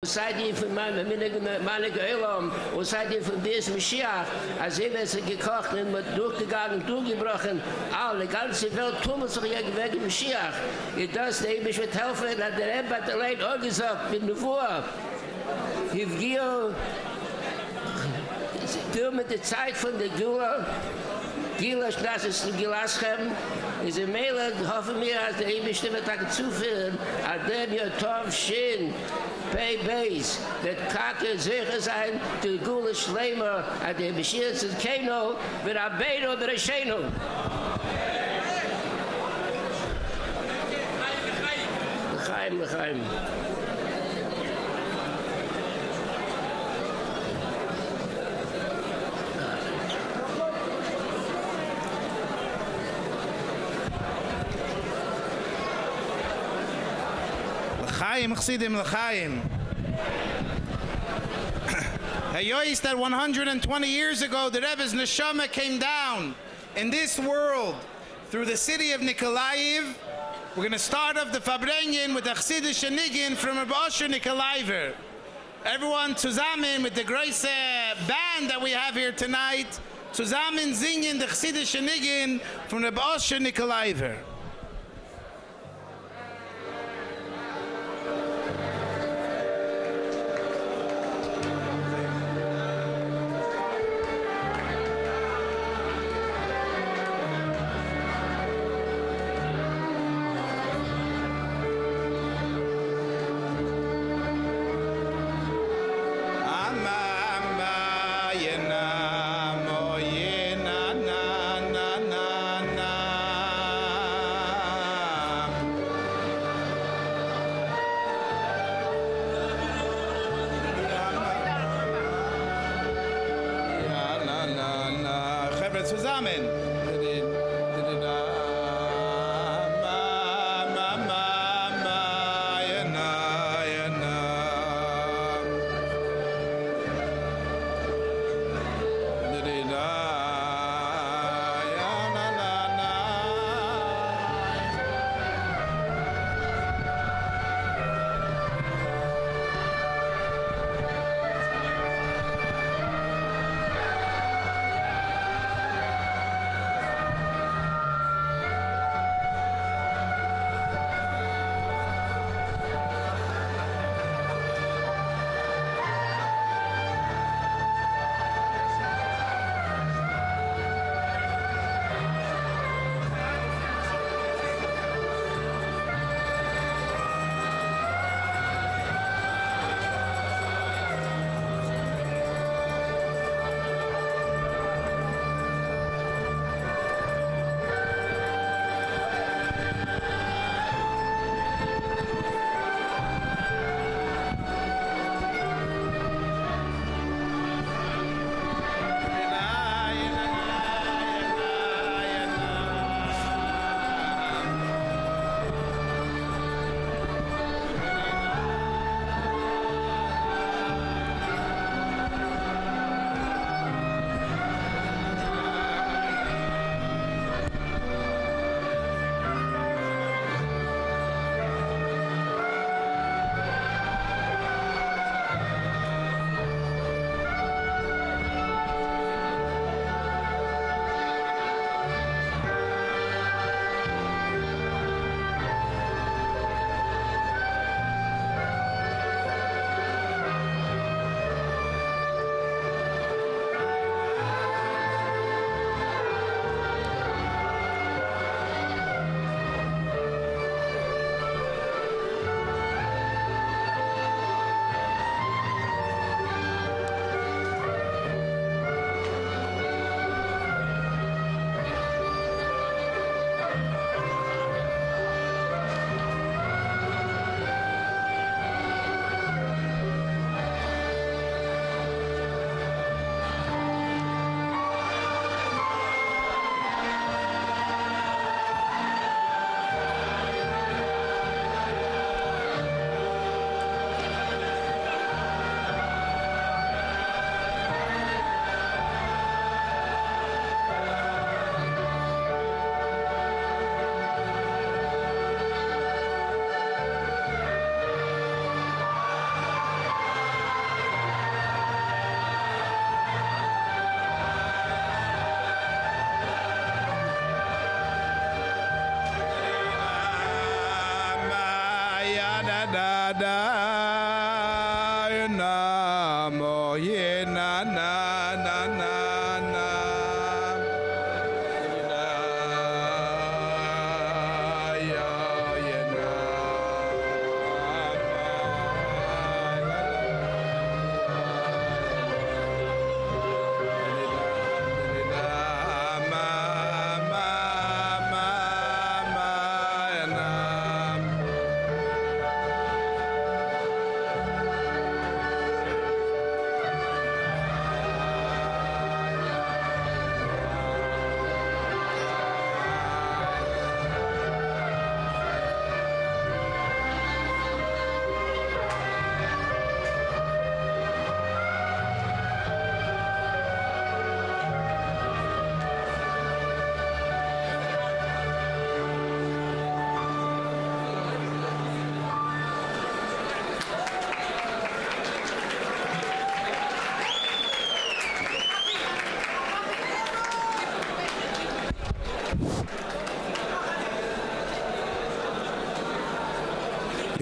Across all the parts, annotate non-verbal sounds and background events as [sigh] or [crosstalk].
Und seid ihr für meine, meine, meine Geilom, und seid ihr für dieses Mashiach, als er ihr wärst gekocht und mit durchgegangen, und durchgebrochen, alle ganze Welt tun uns doch jetzt wegen Mashiach. Ihr dürft ihr mich mit helfen, hat der Rebbe allein auch gesagt, mit dem Vor. Hier gehen, gehen mit der Zeit von der Gula, Gila Straße ist in Gilaschem, is a mailer hoffen mir as der ibe stimme tag zu führen a dem ihr Tov Shin, pay base. That kake zeh sein to gule schlemer at de beshirts keno mit a bait od de sheno Geheim. Chaim. L'chaim, [coughs] chsidim, l'chaim. That 120 years ago, the Rebbe's neshama came down in this world through the city of Nikolaev. We're going to start off the Farbrengen with the Chsidish Shenigin from Rebbe Osher Nikolaiver. Everyone zusammen with the great uh, band that we have here tonight, zusammen singen the Chsidish Shenigin from Rebbe Osher Nikolaiver.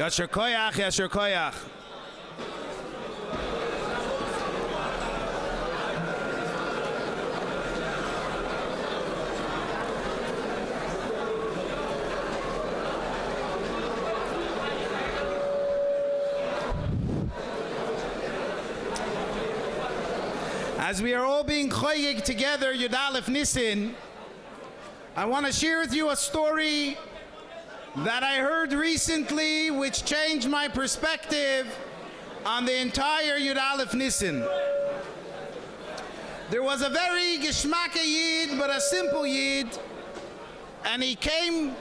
Yasher Koyach, Yasher Koyach. As we are all being choyig together, Yud Aleph Nissen, I want to share with you a story that I heard recently which changed my perspective on the entire Yud Nissen. There was a very geschmacke Yid, but a simple Yid, and he came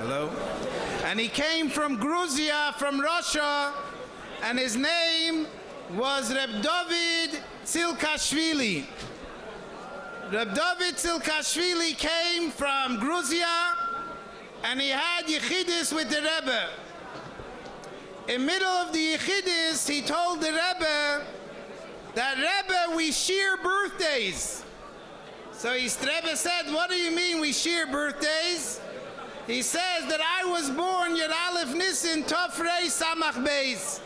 Hello? And he came from Gruzia, from Russia, and his name was Reb David Tsilkashvili. Reb David Tsilkashvili came from Gruzia, and he had Yechidis with the Rebbe. In middle of the Yechidis, he told the Rebbe that Rebbe, we share birthdays. So his Rebbe said, what do you mean we share birthdays? He says that I was born Yud Aleph Nissen Tofrei Samach Beis.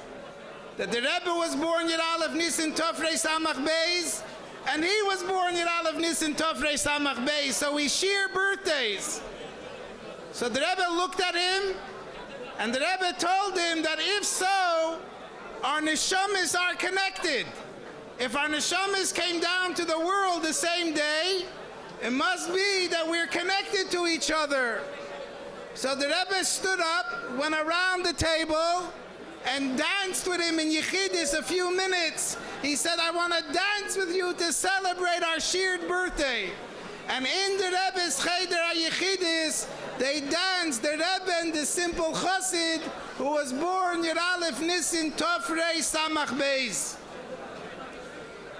That the Rebbe was born Yud Aleph Nissen Tofrei Samach Beis, and he was born Yud Aleph Nissen Tofrei Samach Beis. So we share birthdays. So the Rebbe looked at him, and the Rebbe told him that if so, our neshamas are connected. If our neshamas came down to the world the same day, it must be that we're connected to each other. So the Rebbe stood up, went around the table, and danced with him in Yechidis a few minutes. He said, I want to dance with you to celebrate our shared birthday. And in the Rebbe's Cheder Yechidis, they danced, the Rebbe and the simple Chassid, who was born Yud Aleph Nissen Tofrei Samach Beis.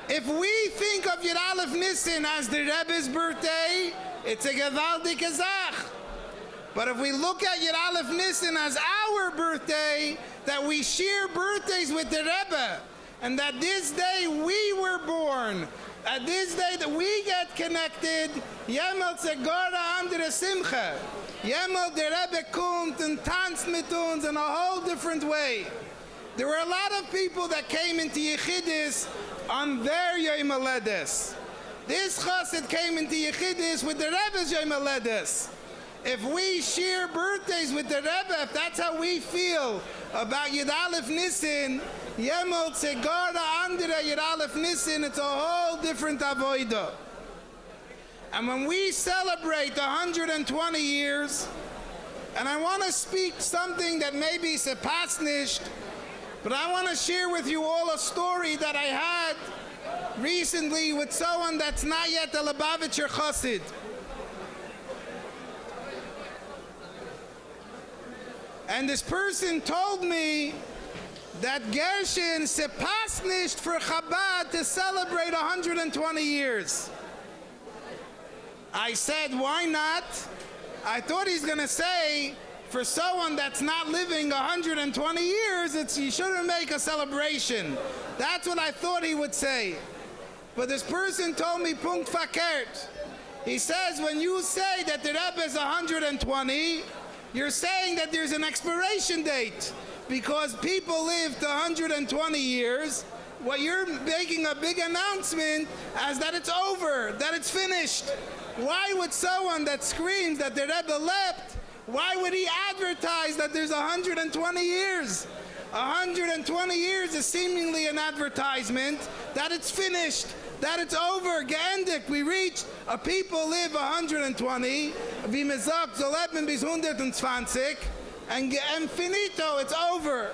If we think of Yud Aleph Nissen as the Rebbe's birthday, it's a Gevaldik Azach. But if we look at Yud Aleph Nissen as our birthday, that we share birthdays with the Rebbe, and that this day we were born, at this day that we get connected, Yemel Zegora andere Simcha. Yemel der Rebbe kommt and tanzt mit uns in a whole different way. There were a lot of people that came into Yechidis on their Yom. This chassid came into Yechidis with the Rebbe's Yom. If we share birthdays with the Rebbe, if that's how we feel about Yud Nissen, Yemol Tzegarda Andira Yud Nissen, it's a whole different avoida. And when we celebrate 120 years, and I want to speak something that may be sepasnished, but I want to share with you all a story that I had recently with someone that's not yet a Lubavitcher Chassid. And this person told me that Gershon sepasnished for Chabad to celebrate 120 years. I said, why not? I thought he's going to say, for someone that's not living 120 years, it's, you shouldn't make a celebration. That's what I thought he would say. But this person told me, punkt fakert. He says, when you say that the Rebbe is 120, you're saying that there's an expiration date because people lived 120 years. What you're making a big announcement as that it's over, that it's finished. Why would someone that screams that the Rebbe left, why would he advertise that there's 120 years? 120 years is seemingly an advertisement that it's finished, that it's over, geendigt. We reached, a people live 120, wie man sagt, bis 120, and ge- finito, it's over.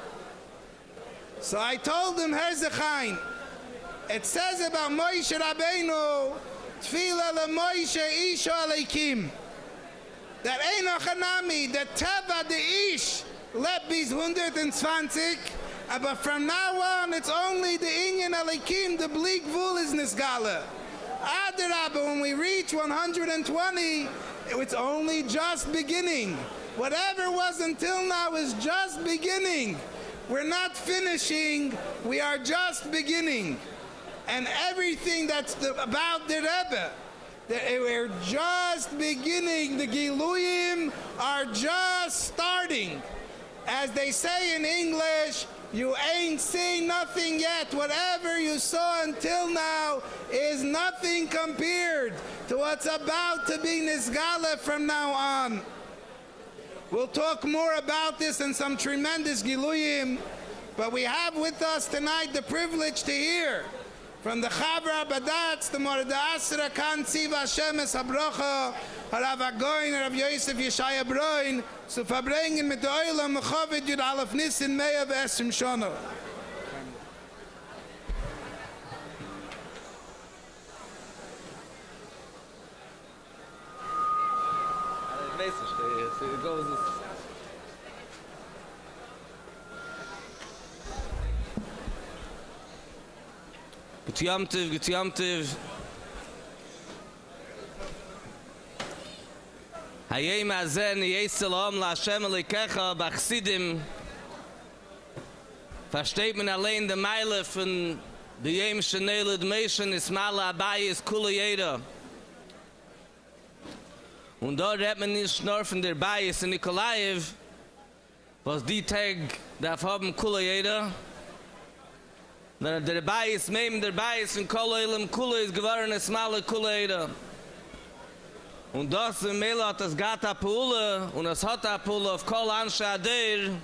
So I told him, here's. It says about Moshe Rabbeinu, Tfila le Moshe Isha Aleikim. That Enoch Hanami, the Teva the Ish, lebt bis 120, but from now on it's only the Inyan Aleikim, the bleak wool is Nisgala. Adarabba, when we reach 120, it's only just beginning. Whatever was until now is just beginning. We're not finishing, we are just beginning. And everything that's the, about the Rebbe, that we're just beginning. The Giluyim are just starting. As they say in English, you ain't seen nothing yet. Whatever you saw until now is nothing compared to what's about to be Nizgala from now on. We'll talk more about this and some tremendous Giluyim, but we have with us tonight the privilege to hear from the Chabra Badatz, the Morda Asra Kan Tziva Hashem Es HaBrocha, Harav Agoin, Harav Yosef Yeshaya Braun, zu verbringen mit der Eule am Chavit und Alef Nissen mehr bei Essim Schono. Gut jamtiv, gut jamtiv. היי מאזן יסל אום לאשם אלי ככה בחסידים פשטייט מן אליין דה מיילה פן די ים שנילד מיישן איס מעלה הבאי איס כולי ידע Und dort redt man nicht nur von der Bayes in Nikolaev, was die Tag da haben Kula Jeda. Wenn der Bayes meim der Bayes in Kula Elam Kula ist geworden, es Und das im Mehl hat es Gata a Pule und es hat a Pule auf kol Anshe Adir.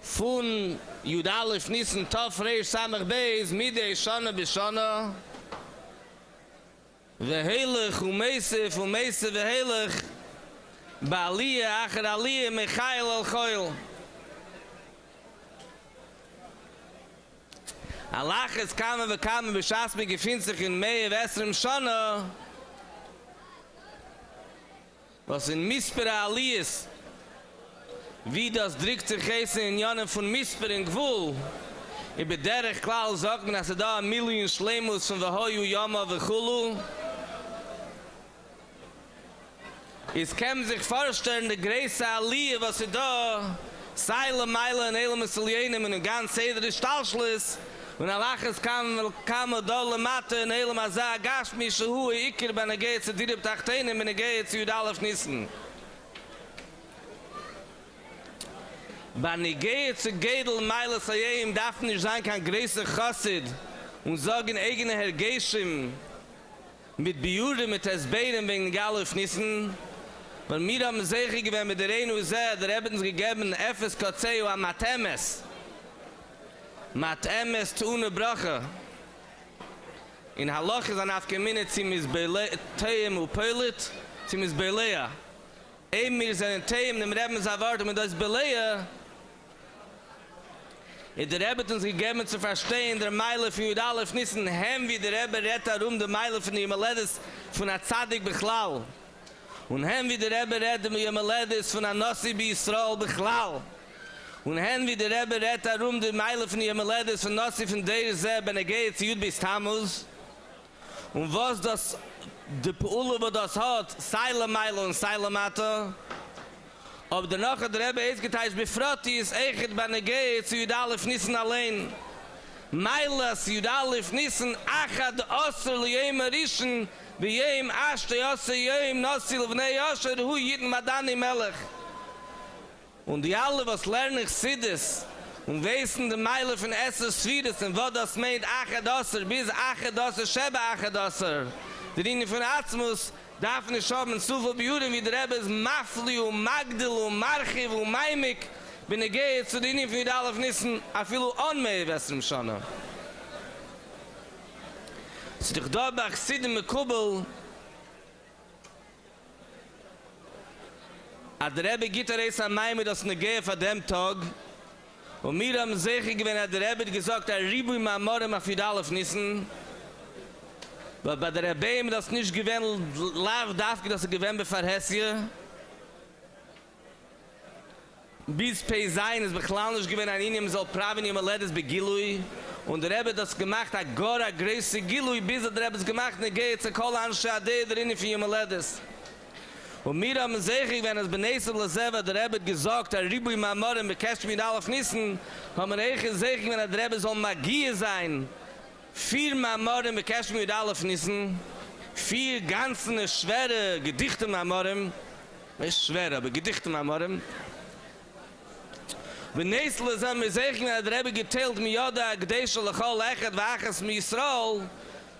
Fun Judalif Nissen Tov Reish Samach Beis Midei Shana Bishana Veheilich u Meisef u Meisef veheilich Baaliyah Acher Aliyah Mechayel Al-Khoyl Veheilich Alach es kamen we kamen beschas mir gefindt sich in Meye Wesrem Shana was in Mispera Aliyas wie das drückt sich heißen in Jannen von Misper in Gwul. I bederich klar sagt man, dass er da ein Million Schlemus von Vahoyu Yama Vachulu. Es kann sich vorstellen, die Gräse Aliyah, was er da Seile, Meile und Elam Isalienem und ganz Seder ist Stalschlis. Und er lacht es kam, kam er dolle Mathe in Eilem Azar, gasch mi schon hohe Iker, wenn er geht zu dir Tachtene, wenn er geht Nissen. Wenn er geht zu Gädel, mei lass darf nicht sein kein größer Chassid. Und sagen eigene eigener Herr Geishim, mit Biurde, mit Esbeinen, wegen Gala Nissen, weil mir am Sechig, wenn mir der Einu sehe, der Ebenz gegeben, Efes, Kotzeu, Amatemes, Matemes zu ohne Brache. In Halach ist an Afgemine zimis Teim u Peulit, zimis Belea. Eim mir sind Teim, dem Reben sa warte, mit das Belea, In der Rebbe uns gegeben zu verstehen, der Meile von Judalef Nissen, hem wie der Rebbe rett darum, der Meile von Yemeledes von der Zadig Bechlau. Und hem wie der Rebbe rett um Yemeledes von der Nossi bi Yisrael Bechlau. Und hem wie der Rebbe rett darum, der Meile von Yemeledes von Nossi von der Zeb, wenn er geht zu Jud bis Tammuz. Und was das, die Peule, wo das hat, Seile Meile und Seile Mata, Ob der noch der Rebbe ist geteilt, befragt ist, eichet bei ne Gehe zu Judalef Nissen allein. Meilas Judalef Nissen, achad osser li jem erischen, wie jem ashte osser jem nossil vnei osser, hu jitten madani melech. Und die alle, was lernen ich Siddes, und wissen die Meile von Esser Svides, und wo das meint osser, bis achad osser, shebe achad osser. Die Linie von Atzmus, darf nicht haben so viel Bejuden wie der Rebbe ist Mafli und Magdil und Marchiv und Maimik bin ich gehe zu denen für die Alef Nissen a viel on mei Western Shana es ist doch da bei Chassidim mit a der Rebbe gibt er es an Maime, das ne gehe von dem Tag, und mir am Seche wenn hat der Rebbe gesagt, er ribu im Amore ma fidal auf Nissen, weil bei der Rebbe ihm das nicht gewinn, lauf darf, dass er gewinn be verhesse bis pei sein es beklanisch gewen an ihnen soll praven im ledes begilui und der habe das gemacht a gora grese gilui bis der habe es gemacht ne geht ze kolan schade drin in im ledes. Und mir haben sich, wenn es benesel selber der Rebbe gesagt, der Ribu im Amorim bekescht mit alle Fnissen, haben wir echt sich, wenn der Rebbe soll Magie sein, vier Amorim bekescht mit alle Fnissen, vier ganze schwere Gedichte im Amorim, ist schwer, aber Gedichte im Amorim, Wenn Nesle sind mir sagen, der Rebbe geteilt mir ja da Gdeische lechol echet wachas mi Yisrael,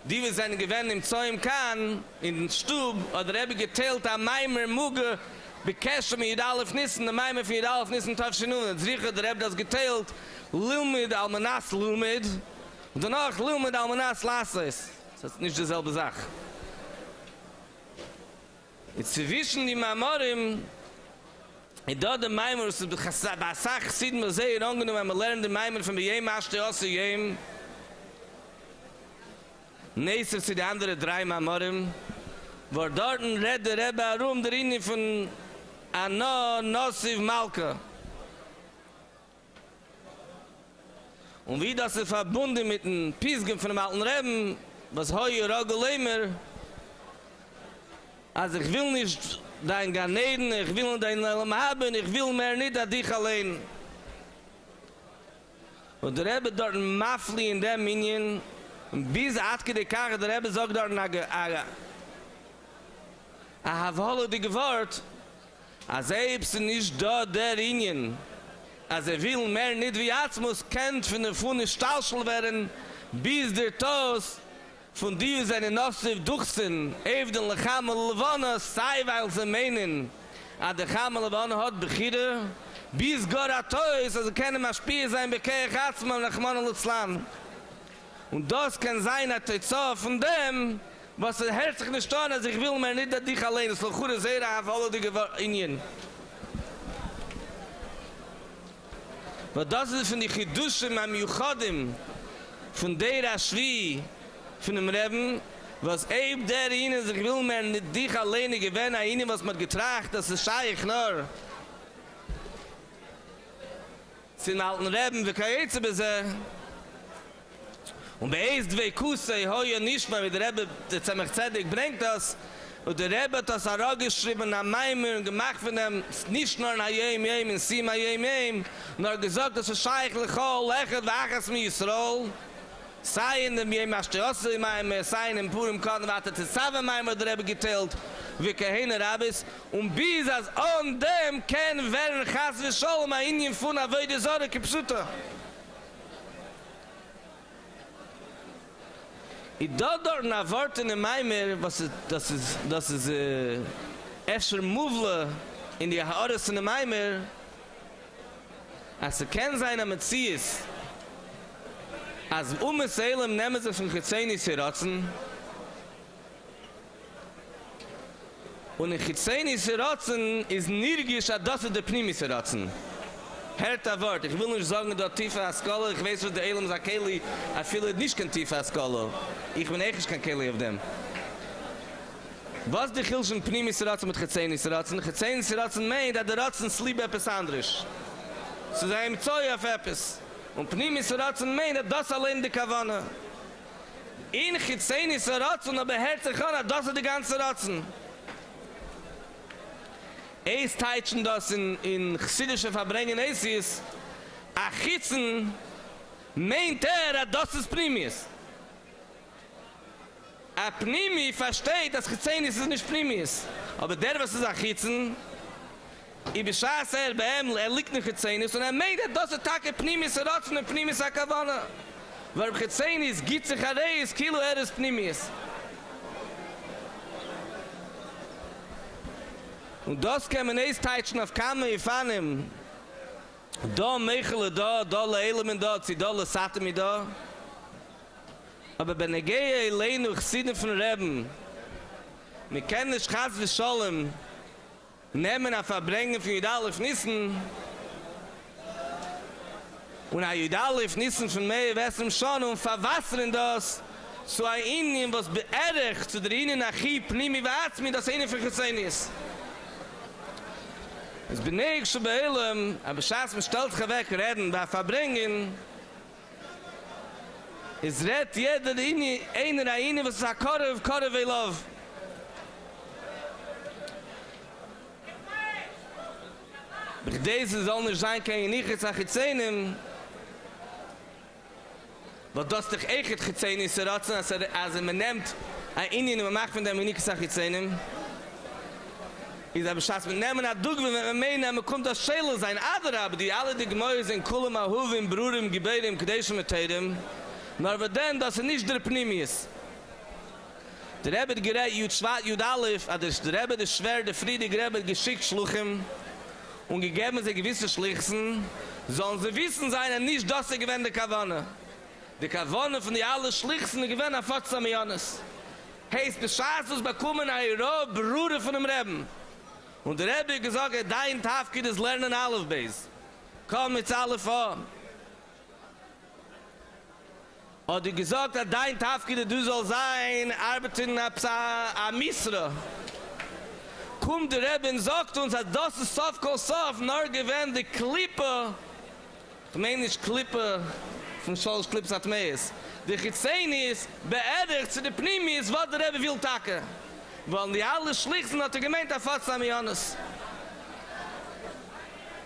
die wir seine gewen im zeum kan in den stub oder habe geteilt am meimer muge bekesh mir um da alf nissen der meimer für da alf nissen tauf schon und zrige der hab das geteilt lumid al manas lumid und danach lumid al manas lasses. Das ist nicht dieselbe sach it zwischen die mamorim I dod der meimer so bekhasa ba sach sid mir sehr angenommen wenn man lernt der meimer von jemaste aus jem Neis of the andere drei mamorim vor dorten red der rebe rum der in von ano nosiv malka Und wie das ist verbunden mit dem Pisgen von dem alten Reben, was heuer Rogeleimer, also ich will nicht dein Ganeden, ich will dein Leben haben, ich will mehr nicht an dich allein. Und der Rebbe dort ein Mafli in dem Minion, bis Atke die Karre, der Rebbe sagt dort, a, a, a Havolo die Gewort, a selbst nicht da der Ingen, als er will mehr nicht wie Atzmus kennt, von der Funde Stalschel werden, bis der Tos, von dir seine Nosse durchsen, ev den Lechamel Levana, sei weil sie meinen, a der Lechamel Levana hat Bechide, bis Gott hat Toys, also keine mehr Spiel sein, Atzma, nach Mann und Lutzlan. Und das kann sein, hat er so von dem, was er herzlich nicht tun, also ich will mir nicht, dass dich allein, es soll gute Seher haben, alle die Indien. Aber das ist von die Chidushim am Yuchadim, von der Ashvi, von dem Reben, was eib der ihnen sich will mehr nicht dich alleine gewinnen, an ihnen was man getracht, das ist scheich nur. Sind alten Reben, wie kann jetzt bese? Und bei eis zwei Kusse, ich ja nicht mehr, wie der Rebbe, der Zemach Zedek bringt das, und der Rebbe hat das auch geschrieben an Maimir und gemacht von dem, nicht nur nach jem, jem, in Sima, jem, jem, und er gesagt, das ist scheich, lechol, lechet, wachas mi Yisroel, sei in dem jem, ashte osse, in meinem, sei in dem Purim, kann warte, zu Zave, meinem, der Rebbe geteilt, wie kehene Rabbis, und bis als on dem, ken werden, chas, wie schol, ma in jem, funa, wo die Sorge, kipsuta. I do dor na vort in maimer was es das is das is äh esher movle in die haudes in maimer. As a ken seiner mit sie is as um selem nemen sie von gezeni siratzen und in gezeni siratzen is nirgisch das de primis siratzen Herta Wort, ich will nicht sagen, dass Tifa Askala, ich weiß, was der Elam sagt, Keli, er fühlt nicht kein Tifa Askala. Ich bin echt kein Keli auf dem. Was die Chilschen Pnimis Ratzen mit Chezenis Ratzen? Chezenis Ratzen meint, dass der Ratzen slieb etwas anderes. Sie sagen, Zoi auf etwas. Und Pnimis Ratzen meint, dass das allein die Kavanne. In Chezenis Ratzen, aber Herzer kann, das ist die ganze Ratzen. Eis teitschen das in, in chsidische Verbringen, eis ist, a chitzen meint er, dass das Primis. A Pnimi versteht, dass chitzein ist es nicht Primis. Aber der, was ist a chitzen, i beschaß er bei ihm, er liegt nicht chitzein ist, und er meint er, dass er tak a Pnimis er von a Pnimis a Kavana. Weil chitzein ist, gibt sich a Reis, kilo er ist Pnimis. Und das kann man nicht teitschen auf Kamen und Fahnen. Da mechle da, da lehle men da, zi da le sate mi da. Aber bei Negea e lehne sinne von Reben. Me kenne schaz wie Scholem. Nehmen a verbrengen von Yudal auf Nissen. Und a Yudal auf Nissen von mei Wessem schon und verwassern das zu a Ihnen, was beerdigt zu der Ihnen achi, pnimi, wäts das dass Ihnen für Gesehnis. Es bin ich schon bei Elam, aber schaß mir stellt gewek reden, bei Verbringen, es redt jeder inni, einer a inni, was sagt, Korev, Korev, I love. Aber diese soll nicht sein, kann ich nicht jetzt auch erzählen. Weil das doch echt erzählen ist, als er, als er man nimmt, ein Indien, und man macht von dem, ich nicht gesagt. Ich is am schas mit nemen a dug mit mit mei nem kumt das schele sein adra aber die alle die gmeus in kulma huv im brur im gebel im kdeish mit tedem nur wenn denn das er nicht der pnimis der rebet gerat you zwat you dalif at der rebet der schwer der friede rebet geschick schluchem und gegeben sie gewisse schlichsen sollen sie wissen seine er nicht dass er sie gewende kavanne de kavanne von die alle schlichsen gewende fatsamianes heist de schas us bekommen a rob rude von dem rebet Und der Rebbe gesagt, dein Tafke des Lernen Alef Beis. Komm mit Alef vor. Und er gesagt, dein Tafke, du soll sein, arbeiten a Misra. Kommt der Rebbe und sagt uns, dass das ist Sof Kol Sof, nur gewähnt die Klippe, ich meine nicht Klippe, von Scholz Klippe hat mehr ist. Die Chitzene ist, beerdigt zu der Pnimis, was der Rebbe will tacken. Weil die alle schlichten hat der Gemeinde erfasst am Johannes.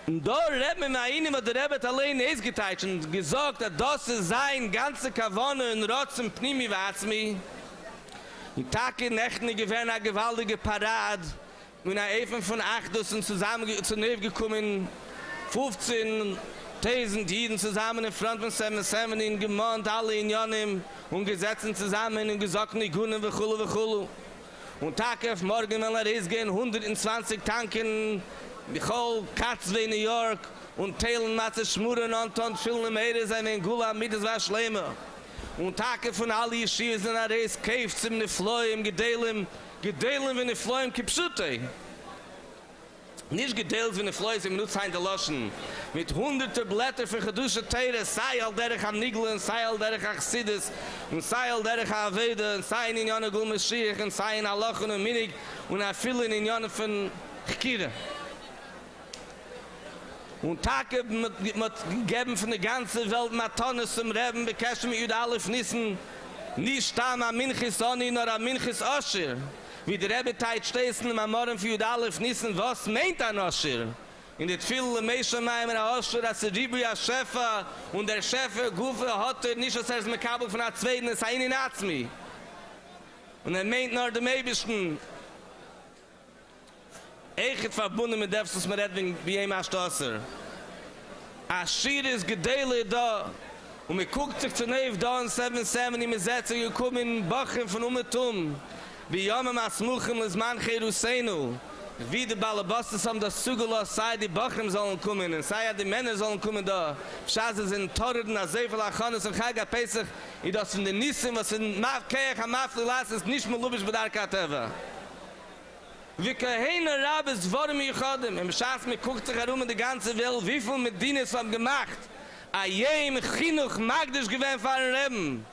Und da mir mal ihnen, was der Rebbe allein ist geteilt und gesagt, dass das ist sein ganze Kavone in Rotz und Pnimi watzmi. Die Tage in Nächten gewähren eine gewaltige Parade. Und ein Efen von acht sind zusammen zu Neuf gekommen. 15 Tausend Jiden zusammen in Front von Seven Seven in Gemond, alle in Jonim und gesetzen zusammen in gesockene Gunnen, wachulu, wachulu. Und Tag auf morgen will er rausgehen, 120 Tanken, die Katzwe in New York, und Teilen Matze Schmure, Anton, Filmen im Ere, sein in Gula, mit es war Schleimer. Und Tag auf von alle Yeshivas er in Ares, Käfz im Nefloim, Gedelem, Gedelem in Nefloim, Kipschutei. Gedelem Kipschutei. Im. Nicht gedeelt wenn Nefloi, im Nutz hein de Loschen. Mit hunderte Blätter für gedusche Teire, sei all derich am Niglen, sei all derich am Chassidus, und sei all derich am Avede, und sei in Jana Gul Mashiach, und sei in Alochen und Minig, und er füllen in Jana von Chkire. Und Tage mit, mit geben von der ganzen Welt Matones zum Reben, bekäschen mit Alef Nissen, nicht stamm am Minchis Oni, nor am Minchis Osher. wie der Rebbe teit stessen ma Amorim für Judalif nissen, was meint er an Oshir? In der viele meisha meimer an Oshir, as er ribu ja Shefa, und der Shefa gufe hat er nicht, so er es kabel von der Zweiten, es nazmi in Und er meint nur dem Eibischen, Ich verbunden mit Defsus, mit Edwin, wie ein hast du Oshir. Is gedele da, Und mir guckt sich zu neif da in 770, mir setze, ihr kommt in Bachen von Umetum. Wie jamme mas muchem les man Jerusalem. Wie die Balabastas haben das zugelost, sei die Bachen sollen kommen, und sei die Männer sollen kommen da. Schaße sind Torren, als Seifel Achanes und Chaga Pesach, i das in den Nissen, was in Keach am Mafli las, ist nicht mehr lubisch bedarkat Eva. Wie keine Rabbis vor mir gehaden, im Schaf mir guckt sich herum in die ganze Welt, wie viel mit Dienes haben gemacht. A jem chinuch mag das gewen fahren leben.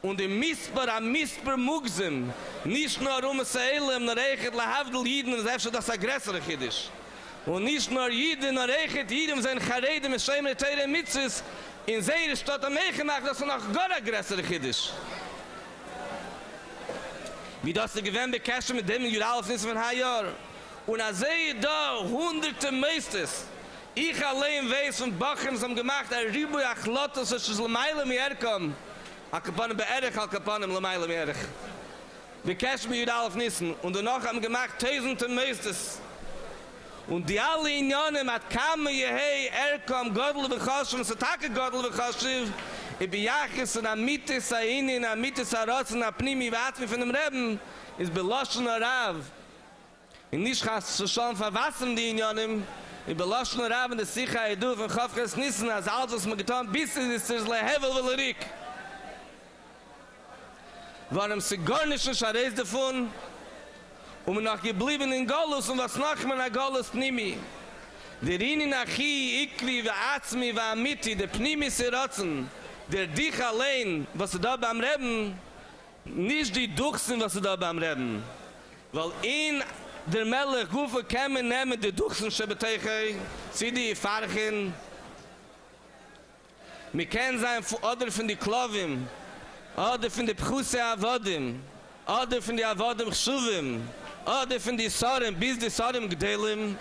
Und im Misper am Misper mugsem, nicht nur um es eilem, nur eichet la havdel jiden, das ist das aggressere Kiddisch. Und nicht nur jiden, nur eichet jiden, sein Charede, mit Schemre Teire Mitzis, in Seire statt am Eichenach, das ist noch gar aggressere Kiddisch. wie das der gewend bekasche mit dem Judal von von Hayor und er sei da hunderte meistes ich allein weiß von Bachen zum gemacht er ribu ja glotte so so meile mehr kom a kapanem be erig a kapanem le mile erig de kes mi ud alf nissen. Und de noch am gemacht tausende meistes und die alle in jane mat kam ye hey er kam godel be gas se tak godel be gas i bi yachis na mitte sa in na mitte sa rot na pnimi von dem reben. Is belassen arav. in nis gas so san verwassen die in jane I belashn raven de sicha edu, du von khafres nissen as alles was man getan bis is es le hevel velerik. Warum sie gar nicht schon schareis davon, Und man noch geblieben in Golos. Und was noch man a Golos? Nimi. Der Rini nachi, ikli, wa atzmi, wa amiti, der Pnimi sirotzen, der dich allein, was du da beim Reben, nicht die Duchsen, was du da beim Reben. Weil in der Melech gufe kämen nehmen die Duchsen, schebeteiche, sie die Farchen, mir kennen sein, oder von die Klovim, oder von die Pchuse Avodim, oder von die Avodim Chshuvim, Ode von die Sorem, bis die Sorem gedelim.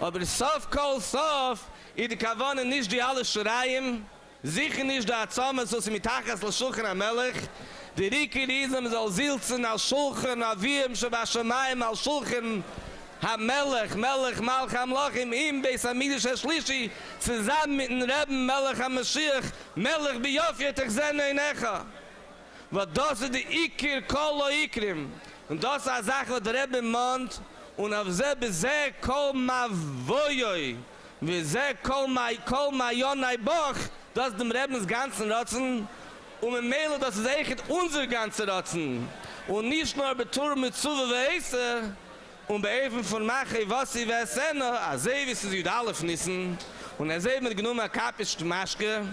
Aber sof kol sof, i de kavane nicht die alle schreien, sicher nicht da zusammen, so sie mit Tachas la Schulchen am Melech, Rike Riesem soll silzen als Schulchen, a Wiem, schon was schon maim als ha Melach melech mal kham loch im im bei shlishi tsam mit dem rab Melach am shich melech bi yof yetach zen in va das de ikir kol ikrim und das a sach wat rab im mond und auf ze be ze kol ma voyoy ve ze kol ma kol ma yonay boch. Das dem rabens ganzen rotzen. Um im mele das zeget unser ganze rotzen. Und nicht nur betur mit zu weise er? Und beefen von mache was sie wer sen a ze wissen sie alle fnissen und er sehen mit genommen kapisch maske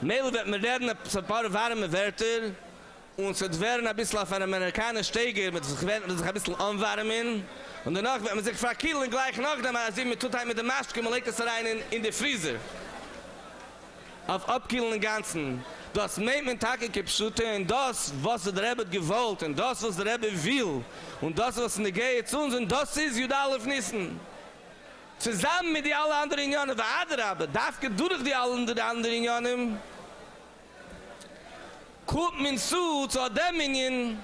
mail wird mir reden ein paar warme wörter und es werden ein bisschen auf einer amerikanischen Stege, mit sich werden sich ein bisschen anwärmen. Und danach wird man sich verkehlen gleich noch, dann man sieht, man tut halt mit der Maske, man legt es rein in, in den Freezer. Auf abkühlen den Ganzen. Das meint man Tag in Kipschute, und das, was der Rebbe gewollt, und das, was der Rebbe will, und das, was in der Gehe zu uns, und das ist Judalef Nissen. Zusammen mit die alle anderen Unionen, wer hat aber, darf gedurch die alle anderen Unionen, kommt min zu zu dem Minion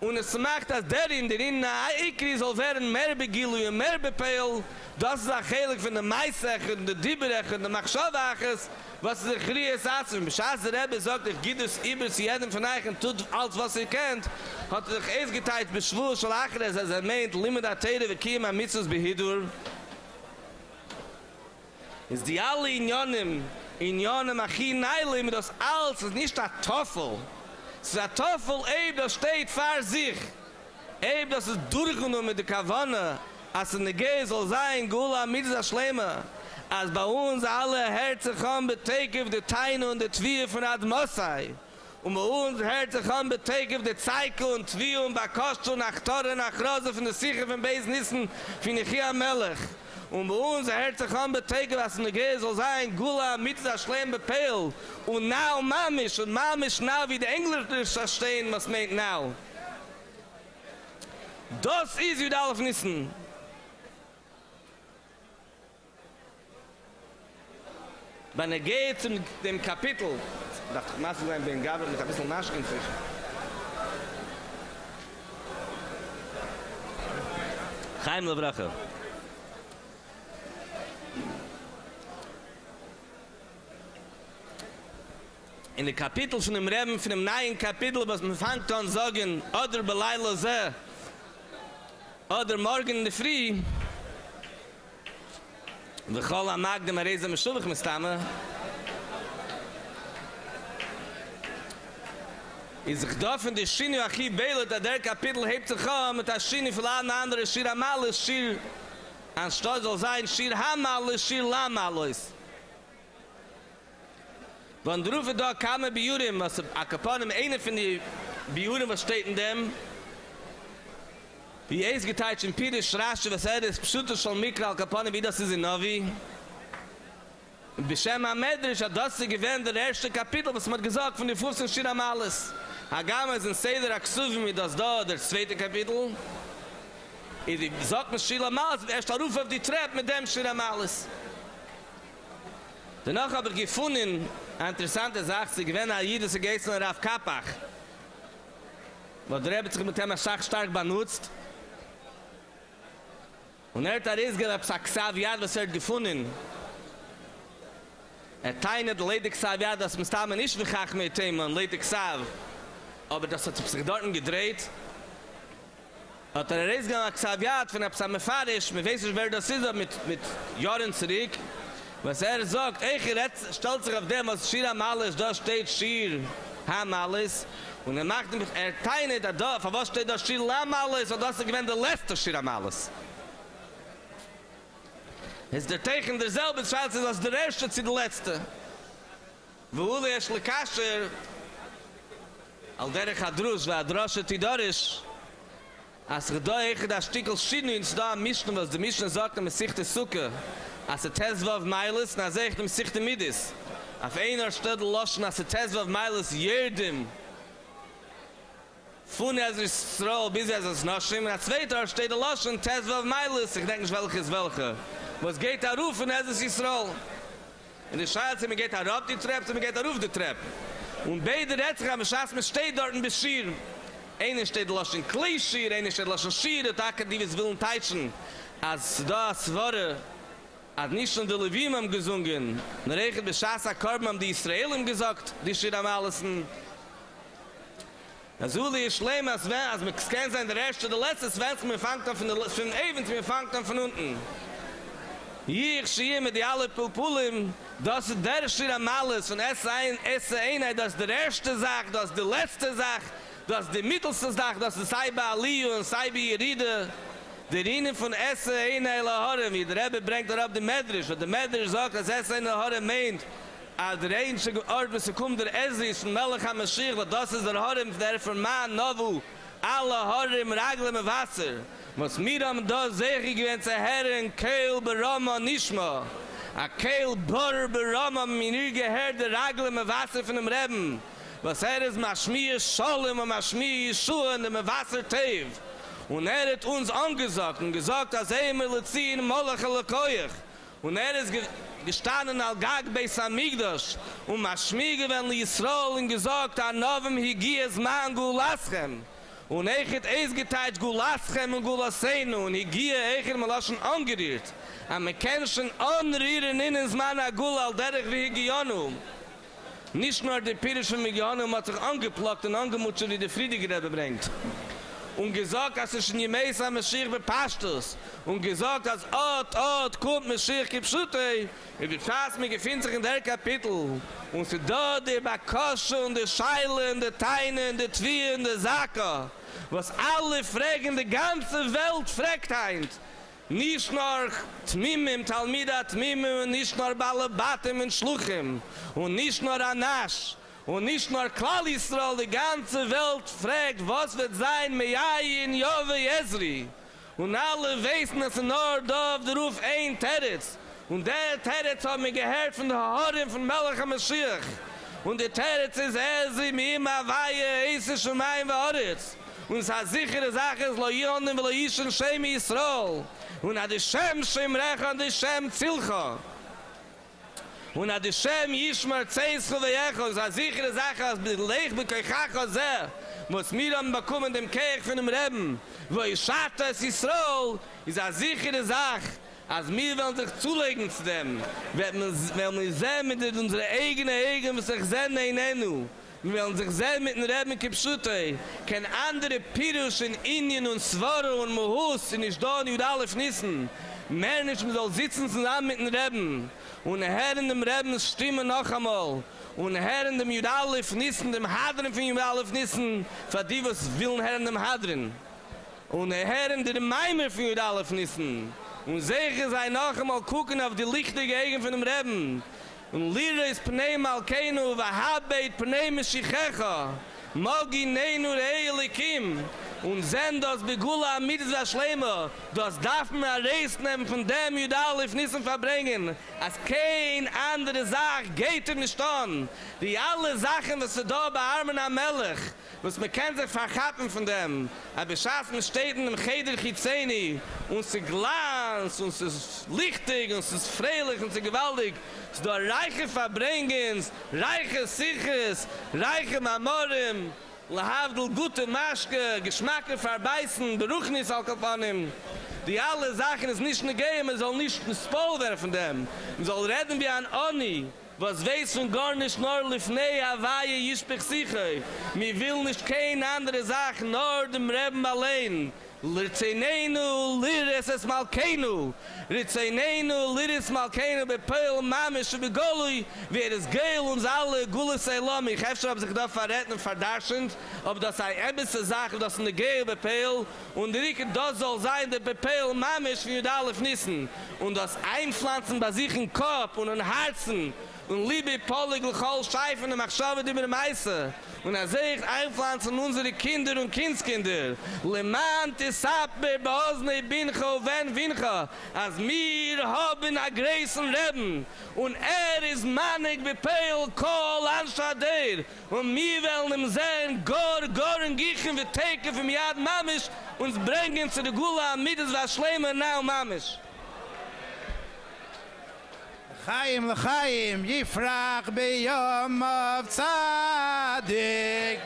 und es macht das der in der Inna Ikri soll werden mehr begilu und mehr bepeil. Das ist auch heilig von der Meisachen, der Dibberechen, der Machschawachers was der Chrie sagt und Beschaß der Rebbe sagt ich gibt es immer zu jedem von euch und tut alles was ihr kennt hat er sich eins geteilt beschwur schlacheres als er meint limit atere wie kiem am Mitzvus behidur ist die alle in Jönem in jone machi neile mit das als ist nicht der toffel es ist der toffel eb das steht vor sich. Eb das ist durchgenommen mit der kavanne als eine geh soll sein gula mit der schleme als bei uns alle herzen kommen beteken de teine und de twier von ad mosai und bei uns herzen kommen beteken de zeikel und twier und bakosto nach tore nach rose von der sicher von besnissen finde ich hier melch und bei uns Herz kann beteiligen, was eine Gehe soll sein, Gula mit der Schleim bepeil. Und now Mamisch, und Mamisch now, wie die Engländer verstehen, was meint now. Das ist wie Nissen. Wenn er geht zu dem Kapitel, dachte, ich mache ein bisschen Gabel mit ein bisschen Naschken sich. Chaim Lebrache. in der Kapitel von dem Reben, von dem neuen Kapitel, was man fängt an sagen, oder beleila se, oder morgen in der Früh, wir challen am Magde, ma reise me schuldig mit Stamme, is ich darf in die Schiene, ach hier beile, da der Kapitel hebt sich an, mit der Schiene von allen anderen, Schir Amalis, Schir, anstatt soll sein, Schir Hamalis, Schir Lamalis. Wann du rufe da kamen bei Jurim, was a kapanem eine von die bei Jurim, was steht in dem, wie es geteilt in Pirisch Rasche, was er ist, pschutte schon mikra al kapanem, wie das ist in Novi. Bishem Amedrisch hat das sie gewähnt, der erste Kapitel, was man gesagt von den 15 Schiram alles. Agama ist in Seder Aksuvim, wie das da, der zweite Kapitel. Ich sag mir Schiram alles, er ist der Ruf auf die Treppe mit dem Schiram alles. Danach habe ich gefunden, eine interessante Sache, sie gewinnen an jedes Geist und auf Kapach. Wo der Rebbe sich mit dem Schach stark benutzt. Und er hat er ist gerade gesagt, Xavier, was er gefunden. Er teinet leidig Xavier, dass man stammen nicht wie Chach mit dem, man leidig Xav. Aber das hat sich dort gedreht. Hat er ist gerade Xavier, wenn er psamefarisch, man weiß nicht, wer das ist, mit, mit Jahren zurück. Was er sagt, ich red, stellt sich auf dem, was Shira Malis, da steht Shir Ha Malis. Und er macht nämlich, er teine da was steht da Shir La Malis, und das ist gewähnt der letzte Shira Malis. Es ist der Teichen derselbe, fällt sich als der erste zu der letzte. Wo Uli es lekasher, al derech hadrus, wa adroshe tidorish, as ich da stickel Shir, ins da mischen, was die mischen sagt, am sich des Sukke, as a tezvav miles na zeh dem sich dem midis auf einer stad loschen as a tezvav miles jedem Fun as is Stroll bis as es noch schimmer. Der zweite steht der Loschen Test of Miles. Ich denke welche ist welche. Was geht da rufen es ist Stroll. In der Schale mir geht da auf die Treppe, mir geht da auf die Treppe. Und beide Rätsel haben schaß mit steht dort ein bisschen. Eine steht Loschen Klischee, eine steht Loschen Schiere, da kann die wir willen teitschen. As das wurde hat nicht schon die Levim haben gesungen. Na rechnet beschaß a Korb haben die Israelim gesagt, die steht am allessen. Das Uli ist schlimm, als wenn, als man kennt sein, der erste, der letzte, wenn man fängt an von der, von Event, man fängt an von unten. Hier, ich schiehe mit die alle Pulpulim, das ist der Schir am Alles, von es ein, es Einheit, das ist der erste Sach, das ist die letzte Sach, das ist die mittelste Sach, das ist Saiba Aliyu und Saiba Yeride, der Ine von Esse Einheit la Horem, wie der Rebbe bringt er die Medrisch, und der Medrisch sagt, dass Esse la Horem meint, a der einzige Ort, wo sie kommt der Ezri von Melech HaMashiach, das ist der Horem, der von Man, Novu, alle Horem, Ragle mit Wasser. Was mir am da sehe ich, wenn sie Herren, Keil, Barama, Nishma. A Keil, Bar, Barama, mir gehört der Ragle mit Wasser von dem Reben. Was er ist, Mashmi, Sholem, und Mashmi, Yeshua, und dem Wasser Tev. Und er hat uns angesagt und gesagt, dass er mir leziehen, Molech, Lekoyach. Und er ist gestanden al gag bei Samigdash und ma schmiege wenn li Yisrael und gesagt an novem higies man gulaschem Und ich hätt eis geteilt, gulaschem und gulaschenu, und ich gehe eich einmal auch schon angerührt. Aber man kann schon anrühren in ins Mana Gula, Gulal, der ich wie Higionu. Um. Nicht nur die Pirische Migionu, man um, hat sich angeplagt und angemutscht, die die Friede gerade bringt. Und gesagt, dass es nie mehr sein Mashiach bepasst ist. Und gesagt, dass Ort, Ort, kommt Mashiach gepschütte. Und die Fass mir gefindt sich in der Kapitel. Und sie da die Bakosche und die Scheile und die Teine und die Twie und die Saka. Was alle fragen, die ganze Welt fragt heint. Nicht nur Tmimim, Talmida Tmimim, nicht nur Balabatim und Schluchim. Und nicht nur Anash. Und nicht nur Klal Yisrael, die ganze Welt fragt, was wird sein mit Jai in Jove Yezri. Und alle wissen, dass in auf der Ruf ein Teretz. Und der Teretz hat mir gehört von der Horin von Melech HaMashiach. Und der Teretz ist Ezri, mi ima weihe, es ist schon mein Woritz. Und es hat sichere Sache, es lo yonim, lo yishen Shem Yisrael. Und hat die Shem Shem Recha und die Shem Zilcha. Und ad Shem Yishmar Tzeis Chove Yecho, es a sichere Sache, als belech bekoi Chacho Zeh, muss mir am bekommen dem Keich von dem Reben, wo ich schatte es Yisroel, is a sichere Sache, als mir wollen sich zulegen zu dem, wenn wir sehen mit unsere eigene was sich sehen in Enu, wir wollen sich sehen mit dem Reben Kipschute, kein andere Pirush in Indien und Svaro und Mohus, in Ishdoni und alle Fnissen, mehr nicht, man soll sitzen zusammen mit dem Reben, und Herr in dem Reben stimmen noch einmal. Und Herr in dem Judalif nissen, dem Hadren von Judalif nissen, für die, was will der Herr in dem Hadren. Und Herr in dem Meimer von Judalif nissen. Und sicher sei noch einmal gucken auf die lichte Gegend von dem Reben. Und lire is pnei malkeinu, wa habeit pnei meshichecha. Mogi neinu reilikim. und sehen das Begula mit dieser Schleime, das darf man reis nehmen von dem Judalif nissen verbringen, als kein andere Sache geht ihm nicht an. Die alle Sachen, was sie da bei Armen am Melech, was man kann sich verkappen von dem, aber beschaffen steht in dem Cheder Chizeni, und sie glanz, und sie ist lichtig, und sie ist freilich, und sie gewaltig, es da reiche Verbringens, reiche Siches, reiche Mamorim, la havdel gute maske geschmacke verbeißen beruchnis alkapanim die alle sachen is nicht ne game soll nicht ne spol werden von dem soll reden wir an oni was weiß von gar nicht nur lifnei avaye yispech sicher. Mi will nicht kein andere sachen nur dem reben allein Litzeneinu liris es malkeinu. Litzeneinu liris malkeinu be peil mamish be golui. Wer es geil uns alle gules elam. Ich hab schon sich da verretten und verdarschend, ob das ein ebisse Sache, das eine geil be peil und rike das soll sein der be peil mamish für alle fnissen und das einpflanzen bei sich in Kopf und in Herzen und liebe Polig lchol scheifen und machschabe die mir meisse. Und er ich einpflanzen unsere Kinder und Kindskinder. Le man te sappe bosne bincha und wen wincha. Als mir haben a greisen Reben. Und er is manig bepeil kol anstatt der. Und mir wollen ihm sehen, gor, gor und gichen wir teken vom Yad Mamisch uns bringen zu der Gula mit es was schlimmer now Mamisch. לחיים לחיים יפרח ביום אב צדיק.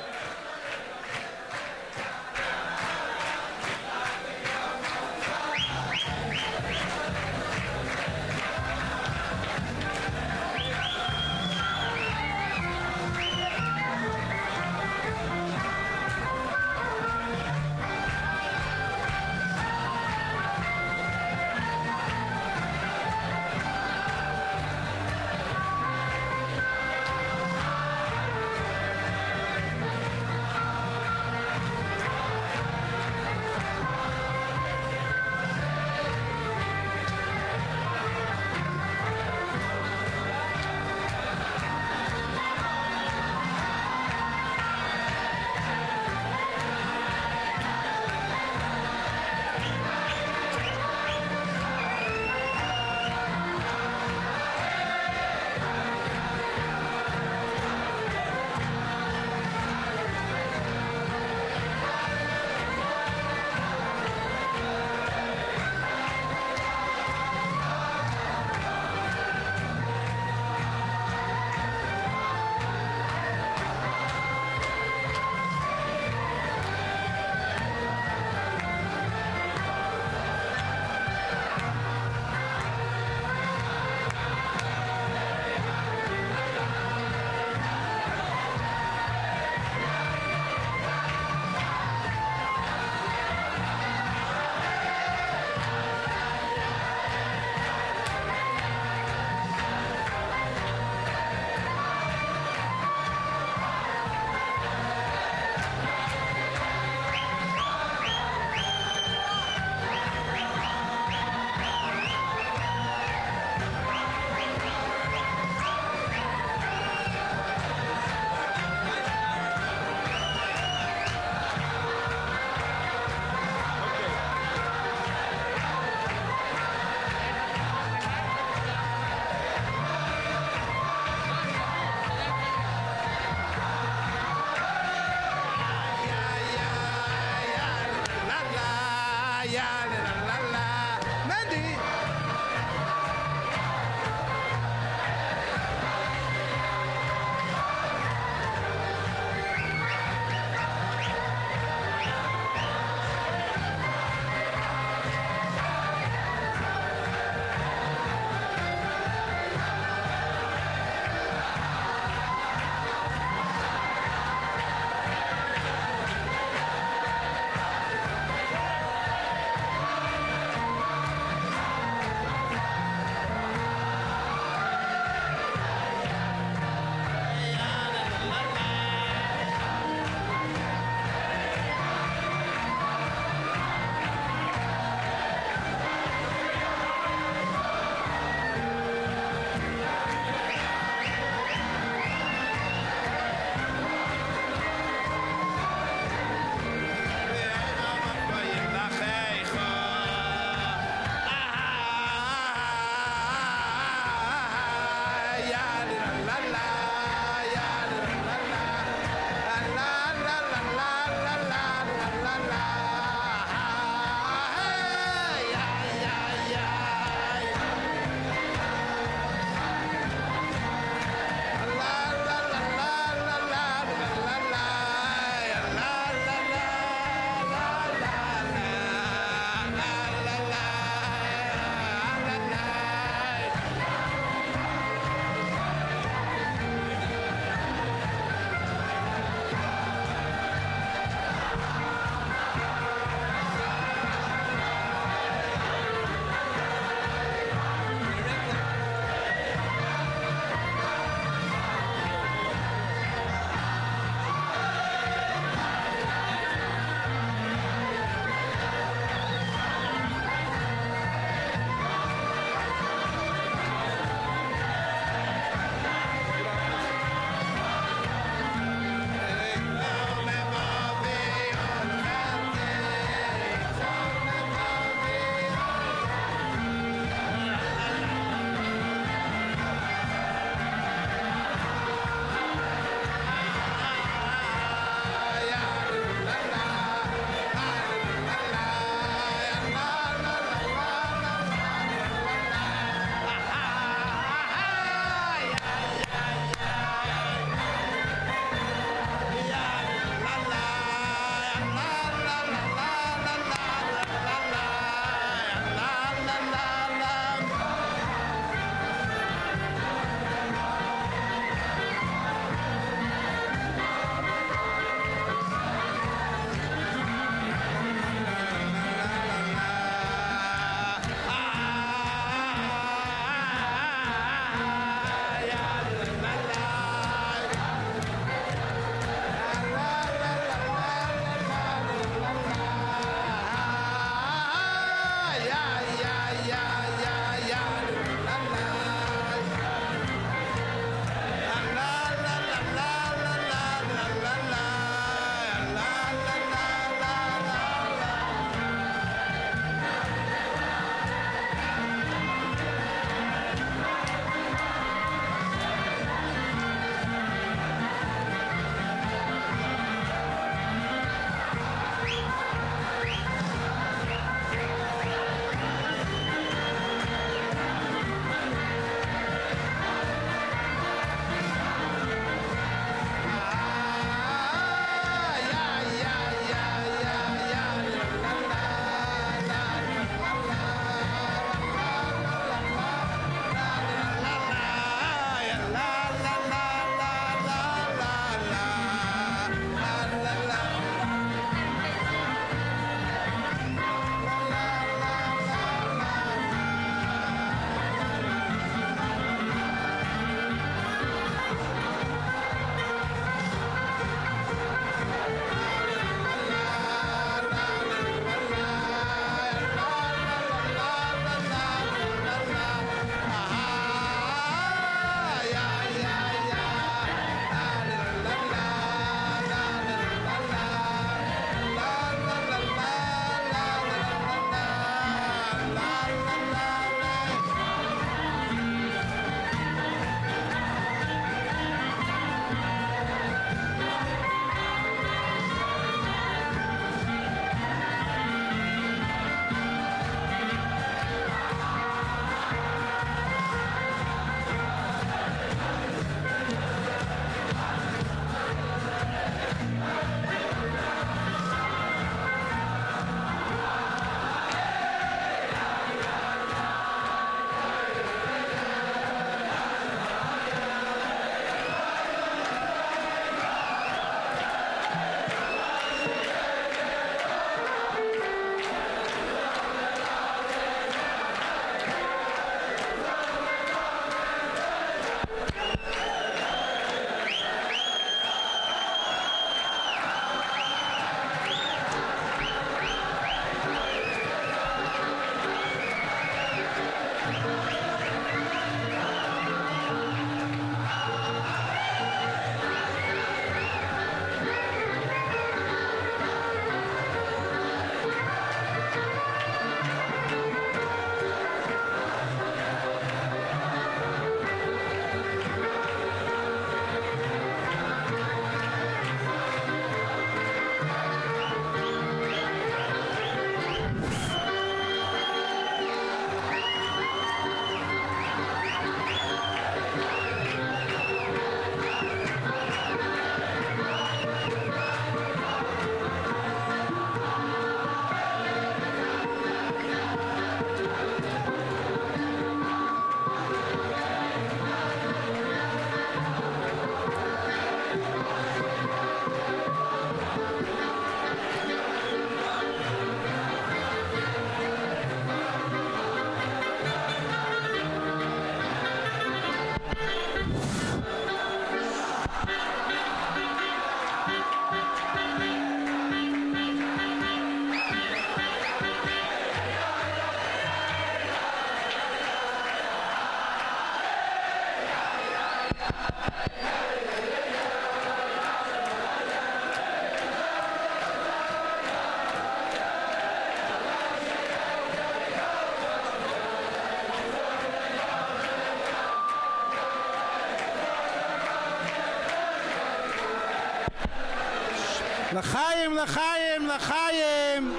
L'chaim, l'chaim, l'chaim.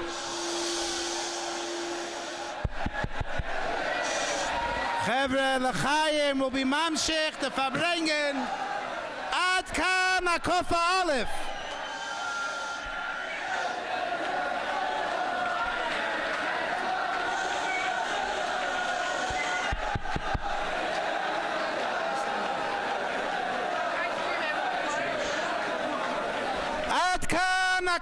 Chevre, l'chaim will be mamshich to verbringen ad kan akofa aleph. Ad kan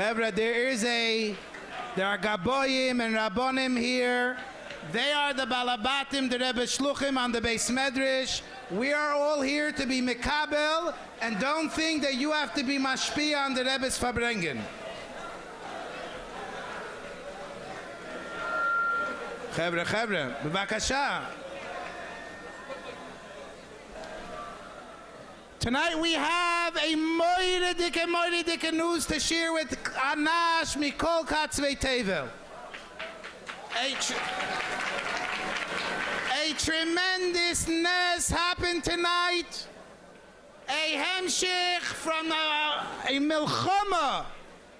Chevra, there is a, there are Gaboyim and Rabbonim here. They are the Balabatim, the Rebbe Shluchim on the base Medrash. We are all here to be Mekabel, and don't think that you have to be Mashpia on the Rebbe's Farbrengen. Chevra, Chevra, bevakasha. Tonight we have a moire dike news to share with Anash Mikol Katzvei Tevel. A, tr- a tremendous nes happened tonight. A hemshich from a, a milchama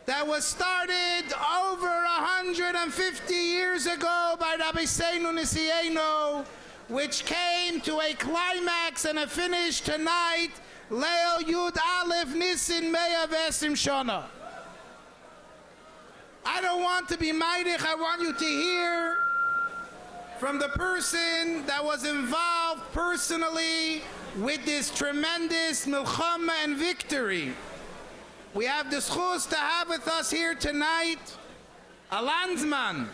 that was started over 150 years ago by Rabbi Seinu Nisieno, which came to a climax and a finish tonight Leo Yud Aleph Meya Vesim. I don't want to be Maidich, I want you to hear from the person that was involved personally with this tremendous milchama and victory. We have the schus to have with us here tonight a landsman,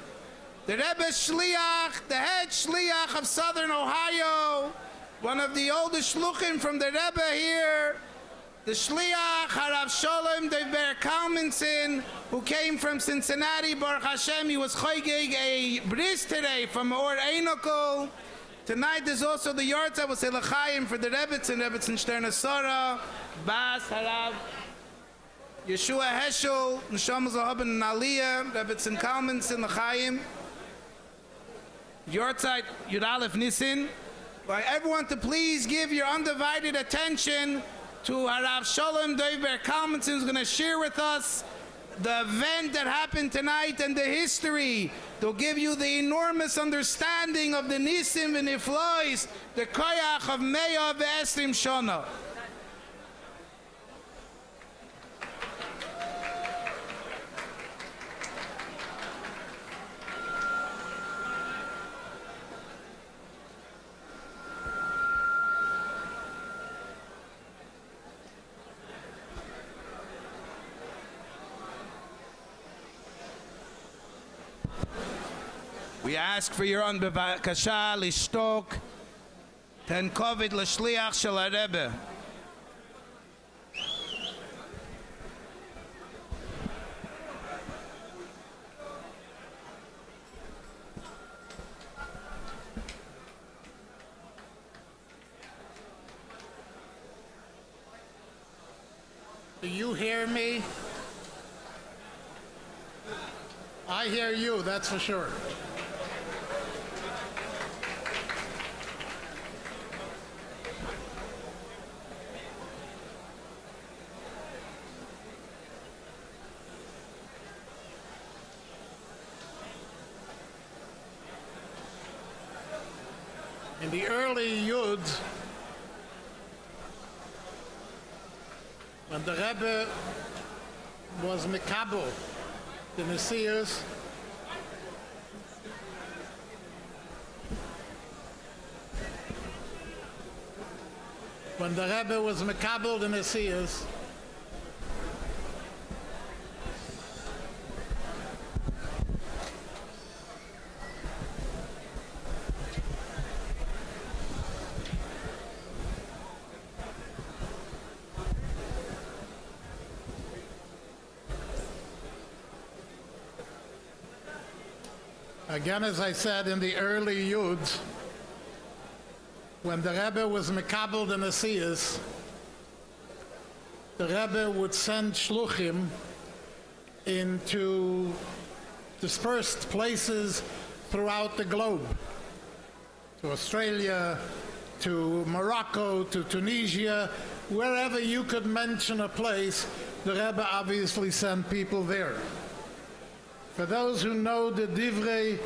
the Rebbe Shliach, the head Shliach of Southern Ohio, one of the oldest shluchim from the Rebbe here, the Shliach Harav Sholem Dever Kalmanson, who came from Cincinnati, Baruch Hashem, he was choygig a bris today from Or Einokol. Tonight there's also the yard was Elachayim for the Rebbetzin, Rebbetzin Stern Sora, Bas Harav, Yeshua Heschel, Neshama Zahaban and Aliyah, Rebbetzin Kalmanson, Lachayim. Yortzeit Yud Aleph Nisin. By everyone to please give your undivided attention to Harav Shalom Doiber Kalmanson who's going to share with us the event that happened tonight and the history. They'll give you the enormous understanding of the Nisim and Iflois, the Koyach of Meya Ve'esrim Shona. Ask for your unbevakasha lishtok ten kovid l'shliach shel Rebbe. Do you hear me? I hear you, that's for sure. In the early Yud, when the Rebbe was Mekabo, the Messias, when the Rebbe was Mekabel the Messias, Again, as I said, in the early Yuds, when the Rebbe was mekabel in Asiyas, the Rebbe would send shluchim into dispersed places throughout the globe, to Australia, to Morocco, to Tunisia, wherever you could mention a place, the Rebbe obviously sent people there. For those who know the Divrei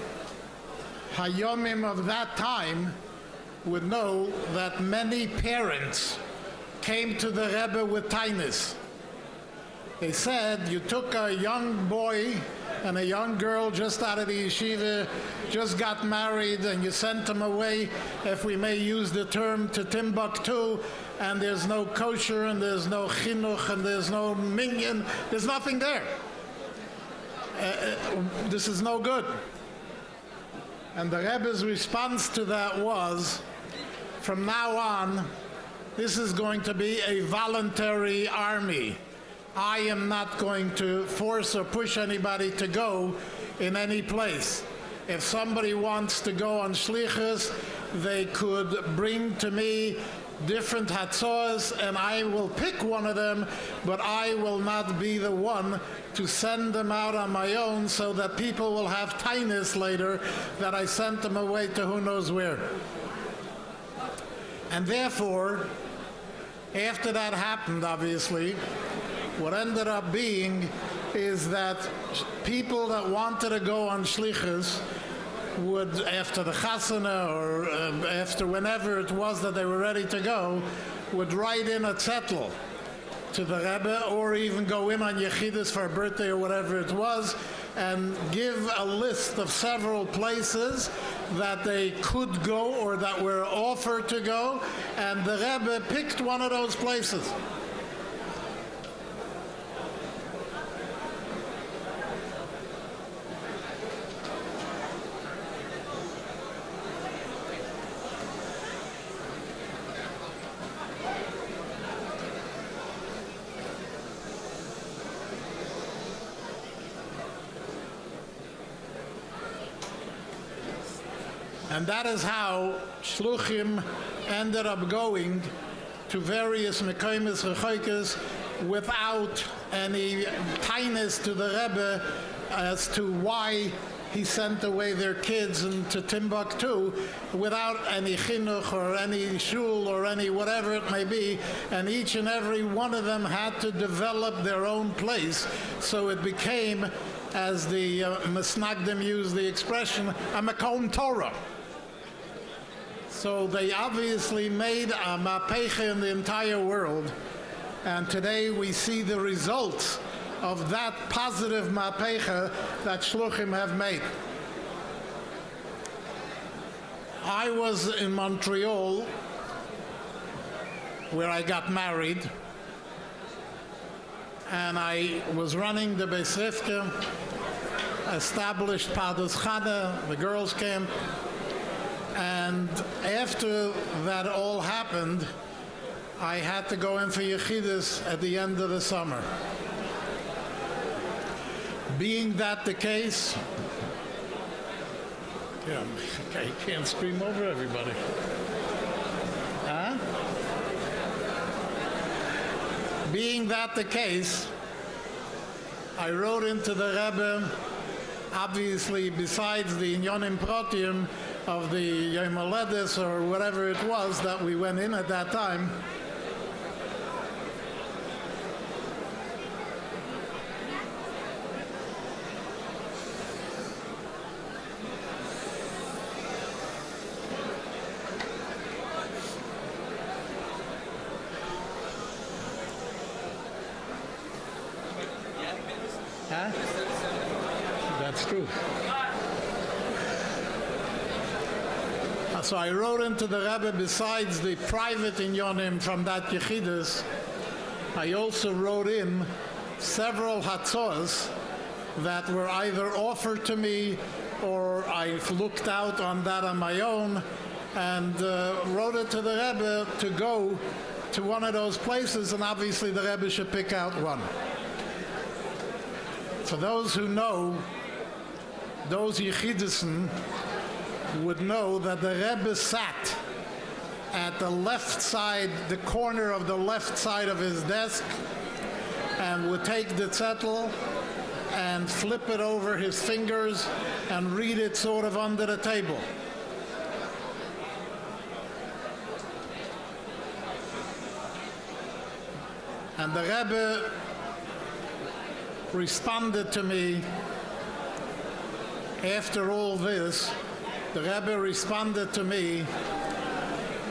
Hayomim of that time, would know that many parents came to the Rebbe with tinus. They said, you took a young boy and a young girl just out of the yeshiva, just got married, and you sent them away, if we may use the term, to Timbuktu, and there's no kosher, and there's no chinuch, and there's no minyan, there's nothing there. Uh, this is no good. And the Rebbe's response to that was, from now on, this is going to be a voluntary army. I am not going to force or push anybody to go in any place. If somebody wants to go on shlichus, they could bring to me different hatzos, and I will pick one of them, but I will not be the one to send them out on my own so that people will have tinus later that I sent them away to who knows where. And therefore, after that happened, obviously, what ended up being is that people that wanted to go on shlichus would, after the chasana or uh, after whenever it was that they were ready to go, would write in a zettel to the Rebbe or even go in on Yechidus for a birthday or whatever it was and give a list of several places that they could go or that were offered to go, and the Rebbe picked one of those places. That is how Shluchim ended up going to various Mekaimis Rechoikes without any tightness to the Rebbe as to why he sent away their kids into Timbuktu without any chinuch or any shul or any whatever it may be, and each and every one of them had to develop their own place. So it became, as the uh, Masnagdim used the expression, a Makom Torah. So they obviously made a mapecha in the entire world. And today we see the results of that positive mapecha that Shluchim have made. I was in Montreal where I got married and I was running the Besrifka, established Padus Chana, the girls' camp, and after that all happened, I had to go in for Yechidus at the end of the summer. Being that the case, yeah, [laughs] I can't scream over everybody. Huh? Being that the case, I wrote into the Rebbe, obviously besides the Inyonim Protium, of the Yom or whatever it was that we went in at that time. Huh? That's true. So I wrote into the Rebbe, besides the private inyonim from that Yechidus, I also wrote in several hatzos that were either offered to me or I looked out on that on my own and uh, wrote it to the Rebbe to go to one of those places, and obviously the Rebbe should pick out one. For those who know, those Yechidison would know that the Rebbe sat at the left side, the corner of the left side of his desk, and would take the zettel and flip it over his fingers and read it sort of under the table. And the Rebbe responded to me after all this. The Rebbe responded to me,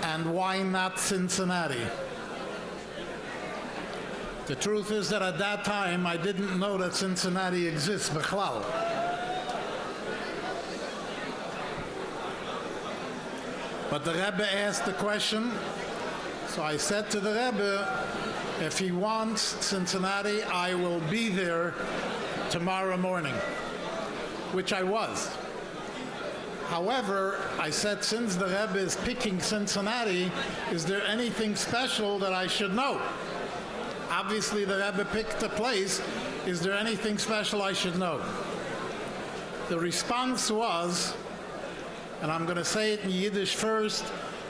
and why not Cincinnati? The truth is that at that time I didn't know that Cincinnati exists, Bechlal. But the Rebbe asked the question, so I said to the Rebbe, if he wants Cincinnati, I will be there tomorrow morning, which I was. However, I said, since the Rebbe is picking Cincinnati, is there anything special that I should know? Obviously, the Rebbe picked a place. Is there anything special I should know? The response was, and I'm going to say it in Yiddish first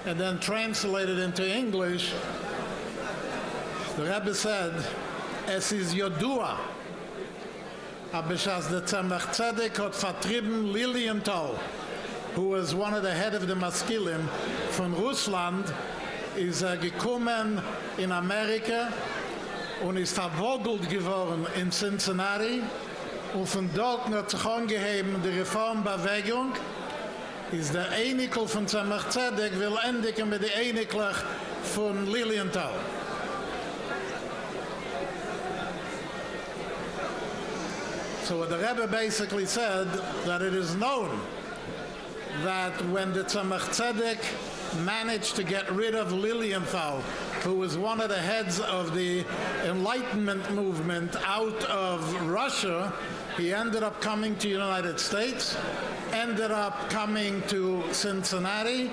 and then translate it into English. The Rebbe said, Es is Yodua, aber Tzemach Tzedek hat vertrieben Lilienthal, who was one of the head of the Maskilim von Russland, is er gekommen in Amerika und ist verwogelt geworden in Cincinnati und von dort hat sich angeheben die Reformbewegung ist der Einikel von Tzemach Tzedek will endigen mit der Einikel von Lilienthal. So the Rebbe basically said that it is known that when the Tzemach Tzedek managed to get rid of Lilienthal, who was one of the heads of the Enlightenment movement out of Russia, he ended up coming to the United States, ended up coming to Cincinnati,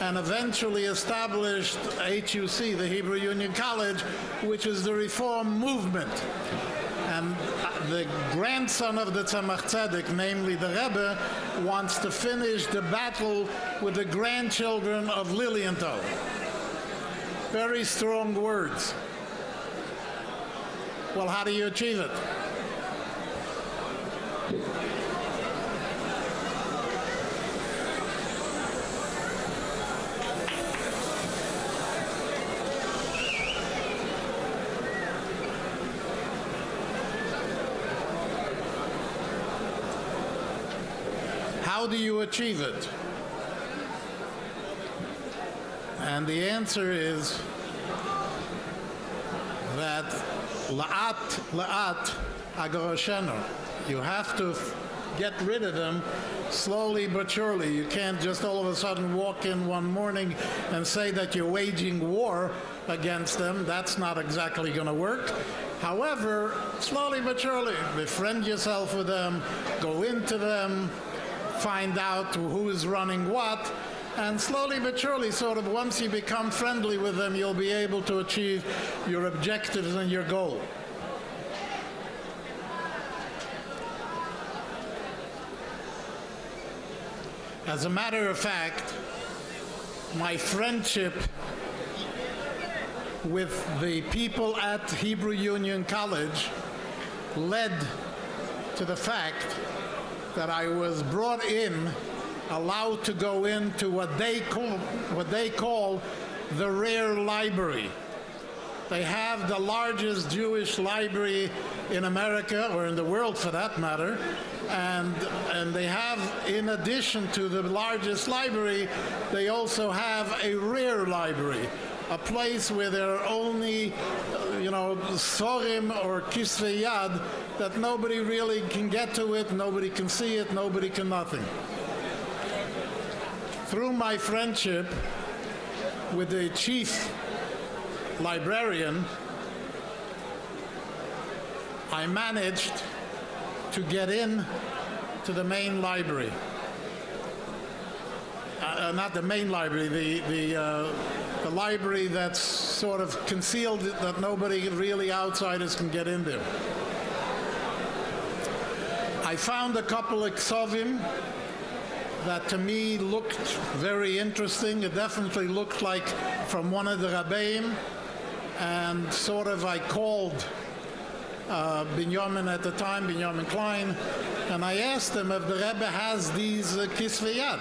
and eventually established HUC, the Hebrew Union College, which is the reform movement. The grandson of the Tzemach Tzedek, namely the Rebbe, wants to finish the battle with the grandchildren of Lilienthal. Very strong words. Well, how do you achieve it? How do you achieve it? And the answer is that la'at, la'at, agoroshenu. You have to get rid of them slowly but surely. You can't just all of a sudden walk in one morning and say that you're waging war against them. That's not exactly going to work. However, slowly but surely, befriend yourself with them, go into them, find out who is running what, and slowly but surely, sort of once you become friendly with them, you'll be able to achieve your objectives and your goal. As a matter of fact, my friendship with the people at Hebrew Union College led to the fact that I was brought in, allowed to go into what they call, what they call the rare library. They have the largest Jewish library in America, or in the world for that matter, and, and they have, in addition to the largest library, they also have a rare library, a place where there are only, uh, you know, Sorim or Kisvei Yad that nobody really can get to it, nobody can see it, nobody can nothing. Through my friendship with the chief librarian, I managed to get in to the main library. Uh, uh, not the main library, the, the, uh, the library that's sort of concealed that nobody really outsiders can get in there. I found a couple of ksovim that to me looked very interesting. It definitely looked like from one of the rabbeim, and sort of I called uh, Binyamin at the time, Binyamin Klein, and I asked him if the Rebbe has these uh, kisveyad.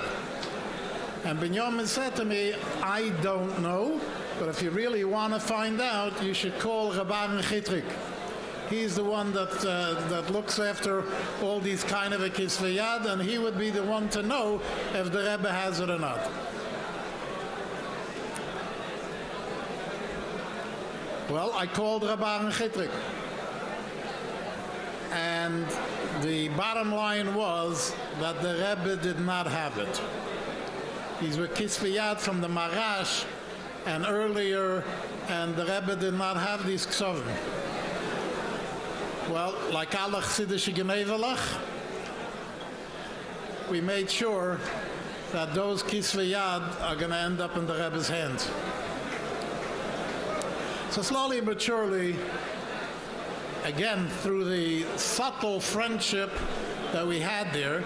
And Binyamin said to me, I don't know, but if you really want to find out, you should call Rabban Chitrik. He's the one that, uh, that looks after all these kind of a kisveyad, and he would be the one to know if the Rebbe has it or not. Well, I called Rabban Chitrik. And the bottom line was that the Rebbe did not have it. These were kisviyat from the Marash and earlier, and the Rebbe did not have these ksovim. Well, like Chassidische Genevelach, we made sure that those kisviyad are going to end up in the Rebbe's hands. So slowly but surely, again, through the subtle friendship that we had there,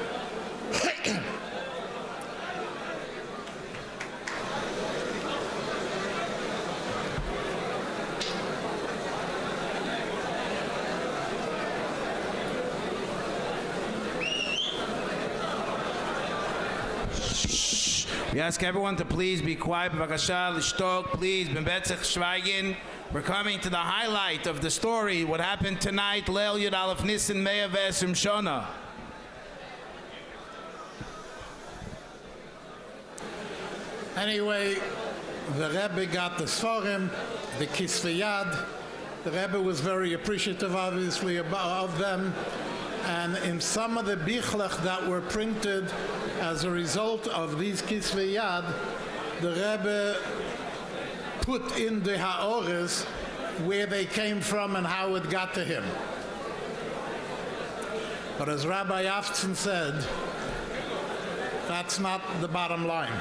Ask everyone to please be quiet. Please. We're coming to the highlight of the story, what happened tonight, Leil Yud Aleph Nissen Shona. Anyway, the Rebbe got the Sforim, the Kisveyad. The Rebbe was very appreciative, obviously, of them. And in some of the Bichlech that were printed as a result of these Kisveyad, the Rebbe put in the Ha'ores where they came from and how it got to him. But as Rabbi Afton said, that's not the bottom line.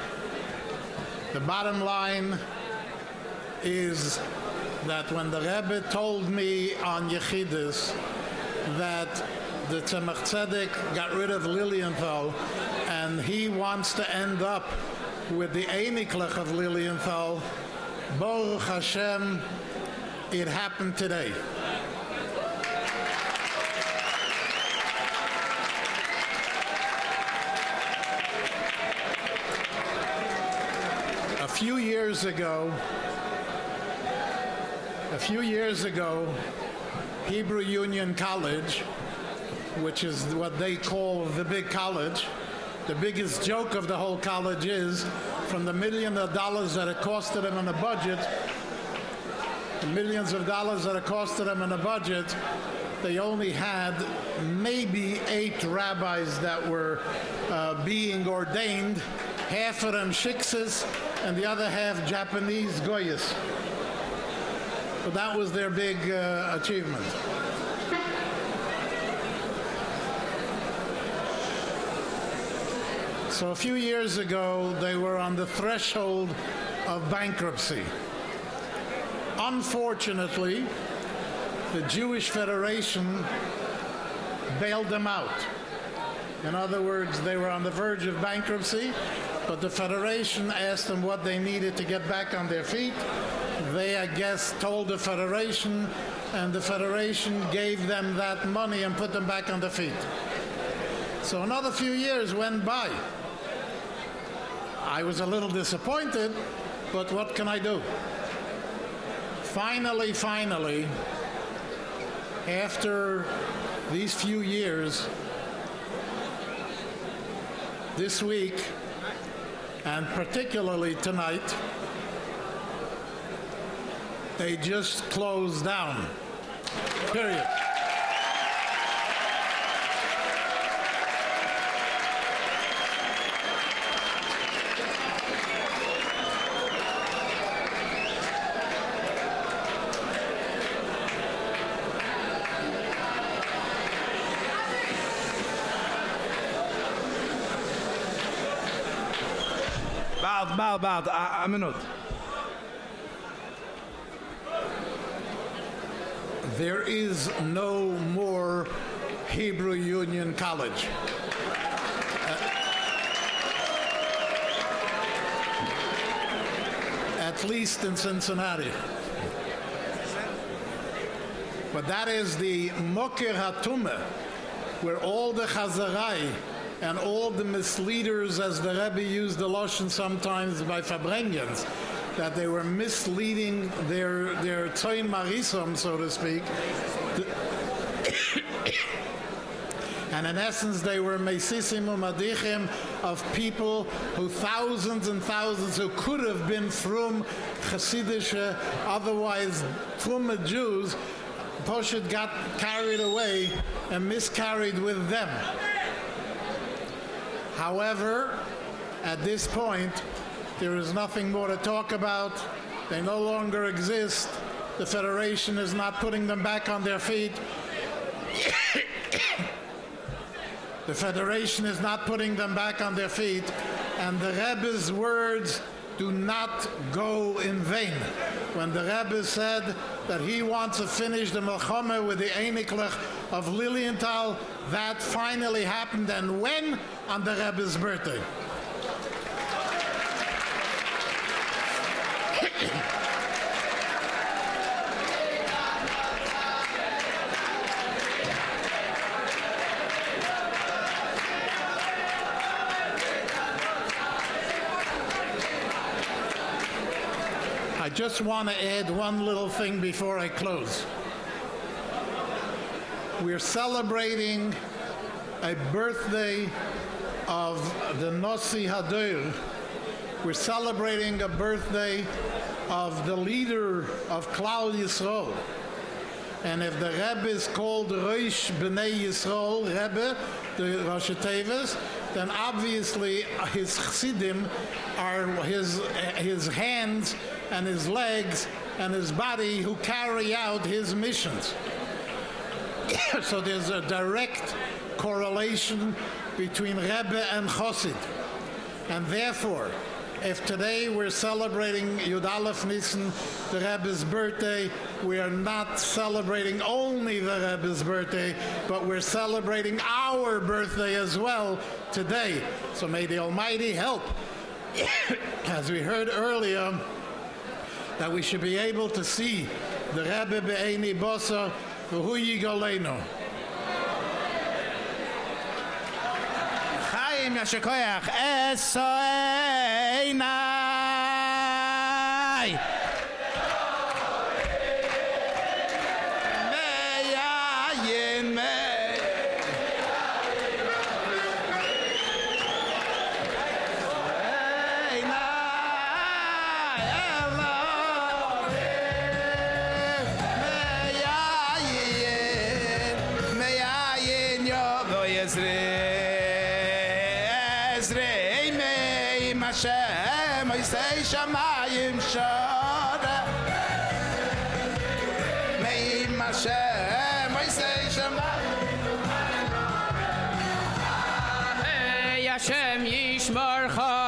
The bottom line is that when the Rebbe told me on Yechidus that the Tzemach Tzedek got rid of Lilienthal and he wants to end up with the Einiklech of Lilienthal, Baruch Hashem, it happened today. A few years ago, a few years ago, Hebrew Union College, which is what they call the big college, the biggest joke of the whole college is from the million of dollars that it costed them in the budget, the millions of dollars that it costed them in the budget, they only had maybe eight rabbis that were uh, being ordained, half of them shiksas, and the other half Japanese goyas. But that was their big uh, achievement. So a few years ago, they were on the threshold of bankruptcy. Unfortunately, the Jewish Federation bailed them out. In other words, they were on the verge of bankruptcy, but the Federation asked them what they needed to get back on their feet. They, I guess, told the Federation, and the Federation gave them that money and put them back on their feet. So another few years went by. I was a little disappointed, but what can I do? Finally, finally, after these few years, this week, and particularly tonight, they just closed down. Period. A, a minute. There is no more Hebrew Union College. Uh, at least in Cincinnati. But that is the Mokir Hatume, where all the Chazarai and all the misleaders, as the Rebbe used the loshon sometimes by Farbrengens, that they were misleading their their Tzoin Marisom, so to speak. and in essence, they were Mesisim Umadichim of people who thousands and thousands who could have been from Hasidic, otherwise from the Jews, Poshet got carried away and miscarried with them. However, at this point, there is nothing more to talk about. They no longer exist. The Federation is not putting them back on their feet. [coughs] the Federation is not putting them back on their feet. And the Rebbe's words do not go in vain. When the Rebbe said that he wants to finish the Melchome with the Einiklech of Lilienthal, that finally happened. And when? On the Rebbe's birthday. Just want to add one little thing before I close. We're celebrating a birthday of the Nossi Hadir. We're celebrating a birthday of the leader of Klal Yisrael. And if the Rebbe is called Rosh B'nai Yisrael, Rebbe, the Rosh Tevis, then obviously his chassidim are his, his hands and his legs and his body who carry out his missions. [coughs] so there's a direct correlation between Rebbe and Chassid. And therefore, if today we're celebrating Yud Aleph Nissen, the Rebbe's birthday, we are not celebrating only the Rebbe's birthday, but we're celebrating our birthday as well today. So may the Almighty help. [coughs] As we heard earlier, that we should be able to see the Rebbe Be'eni Bosa, V'hu Yigolenu. Chaim Yashikoyach Esoeinai Yishmarcha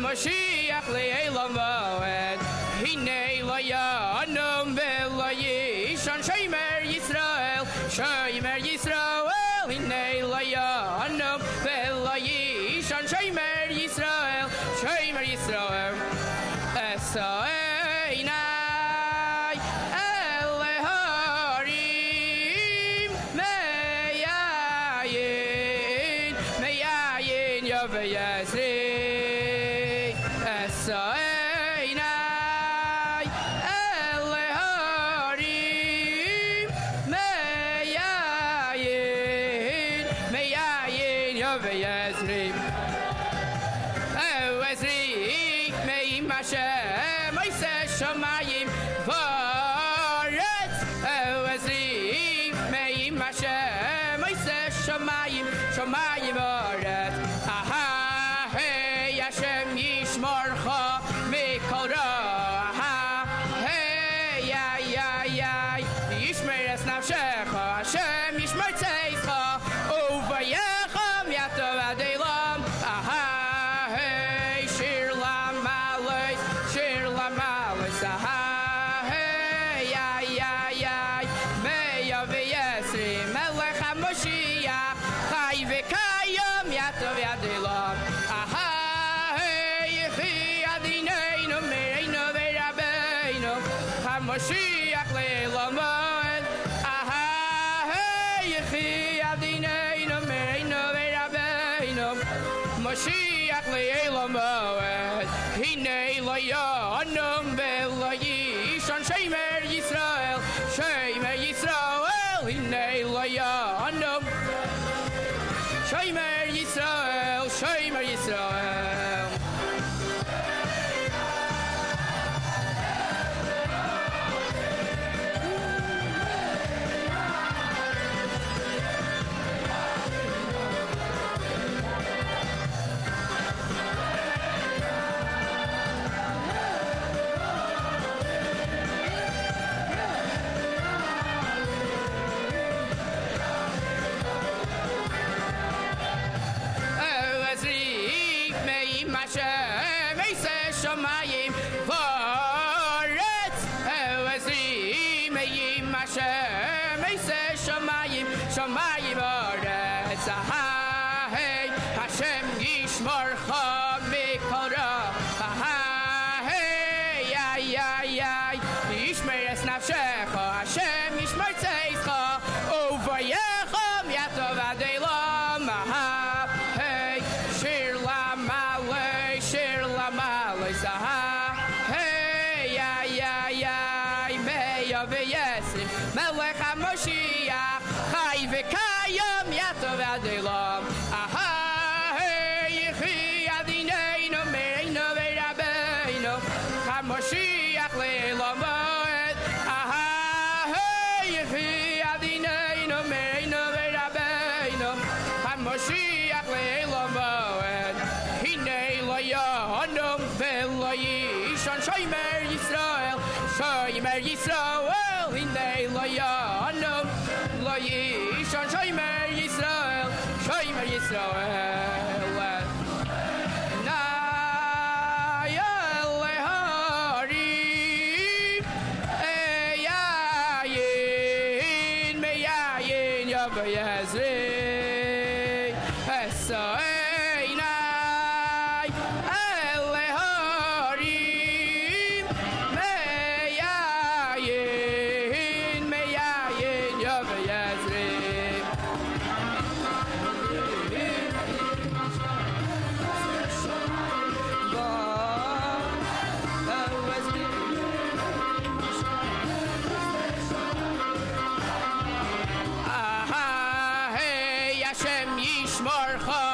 HaMoshiach le'elam v'ed Hinei lo Yishmorcha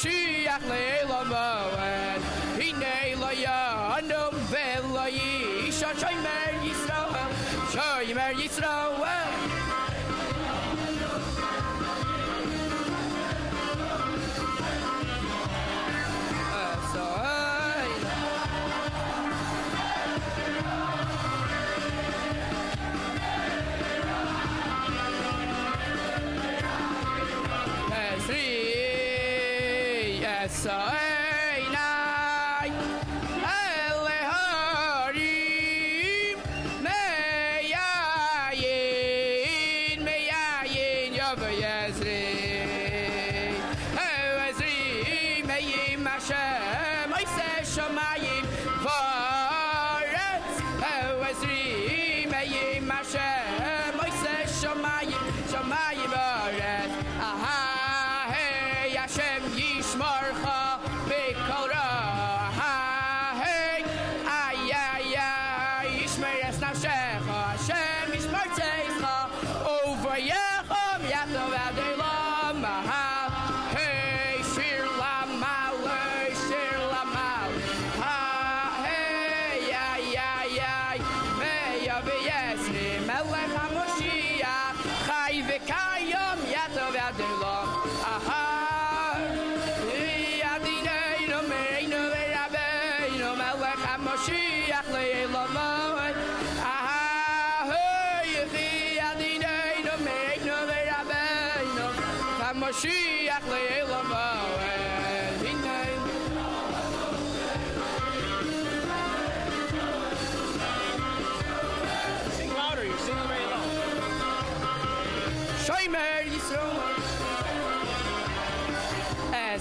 Mashiach le'ela moed. Hine le'ya anum ve'la yisha shoymer Yisroel. Shoymer Yisroel.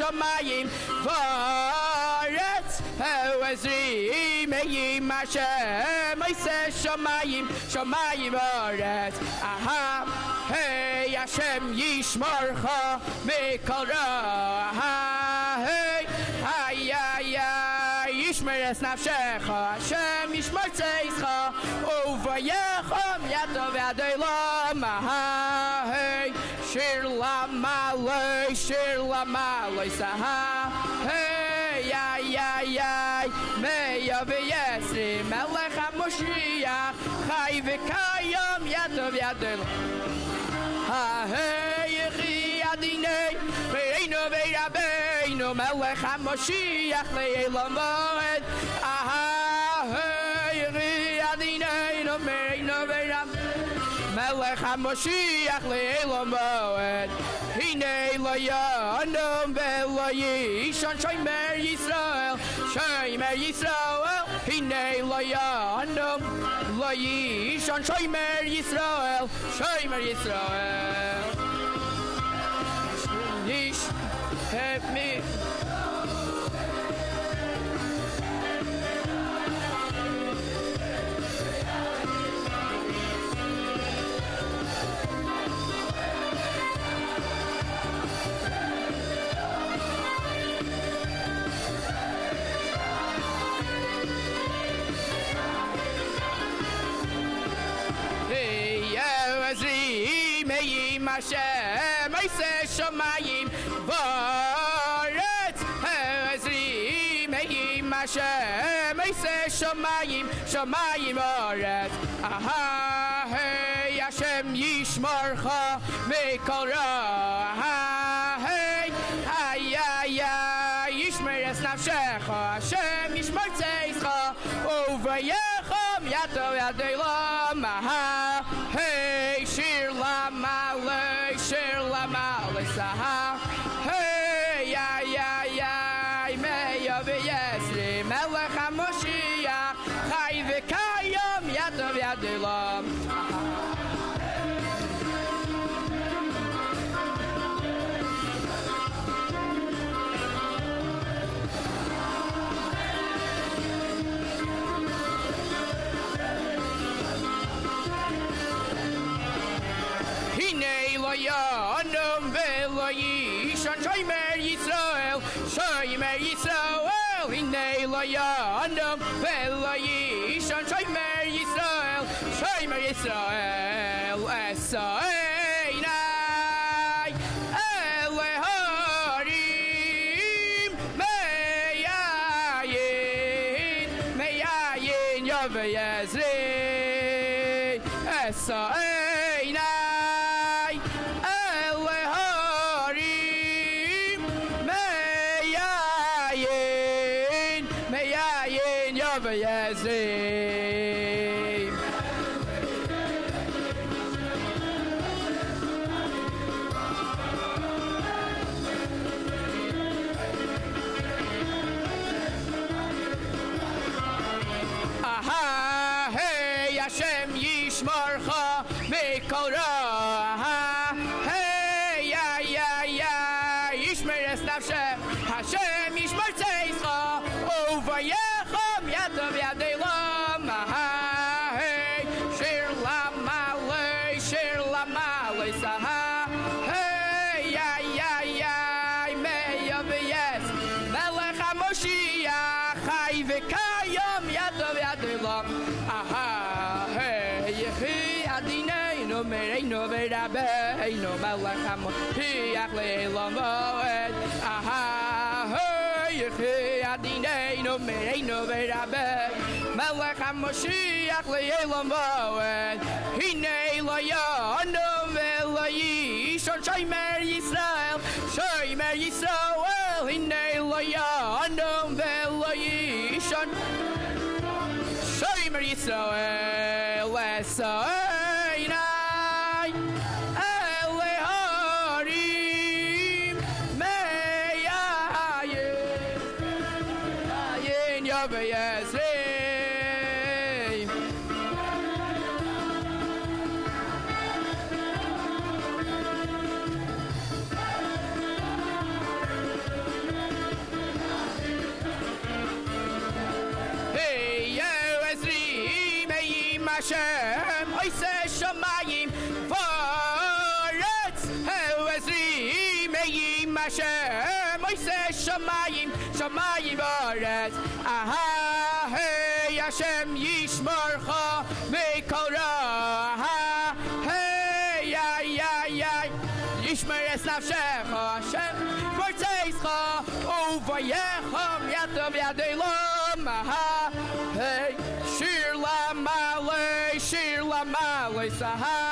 השמיים וארץ העזרי מעם השם עשה שמיים שמיים וארץ אהה היי השם ישמורך מכל רע היי היי היי ישמר את נפשך השם ישמר צאצך ובייחם ידו ועד עולם אהה la ma lo isa ha hey ya ya ya me yo be yesri me le kha moshia khay ve kayam ya to ya de ha hey ri ya dine ve ino ve ya be ino me kha moshia le la ma hey ri dine ino me ino ve מלך המשיח לעילום מועד הנה לא ינום ולא יישן שומר ישראל שומר ישראל הנה לא ינום לא יישן שומר ישראל שומר ישראל nicht help me Meim Hashem, I say Shomayim, Varetz. Ezri, Meim Hashem, I say Shomayim, Shomayim, Varetz. Aha, hey, Hashem, Yishmarcha, Mekol Ra. Aha, hey, ay, ay, ay, Yishmer es nafshecha, Hashem, Yishmer tzeischa, over melech HaMoshiach le'elam v'oed. Hine lo yanu v'lo yishon shoymer Yisrael, shoymer Yisrael. Hine lo yanu Shomayim, Shomayim Aha, hey, Hashem, Yishmarcha, Mekol Ra. Aha, hey, ay, ay, ay, Yishmer es nafshecha, Hashem, Vorteischa, over Yechom, Yatov Yadelam, Aha, hey, Shir la male, Shir la male, Saha,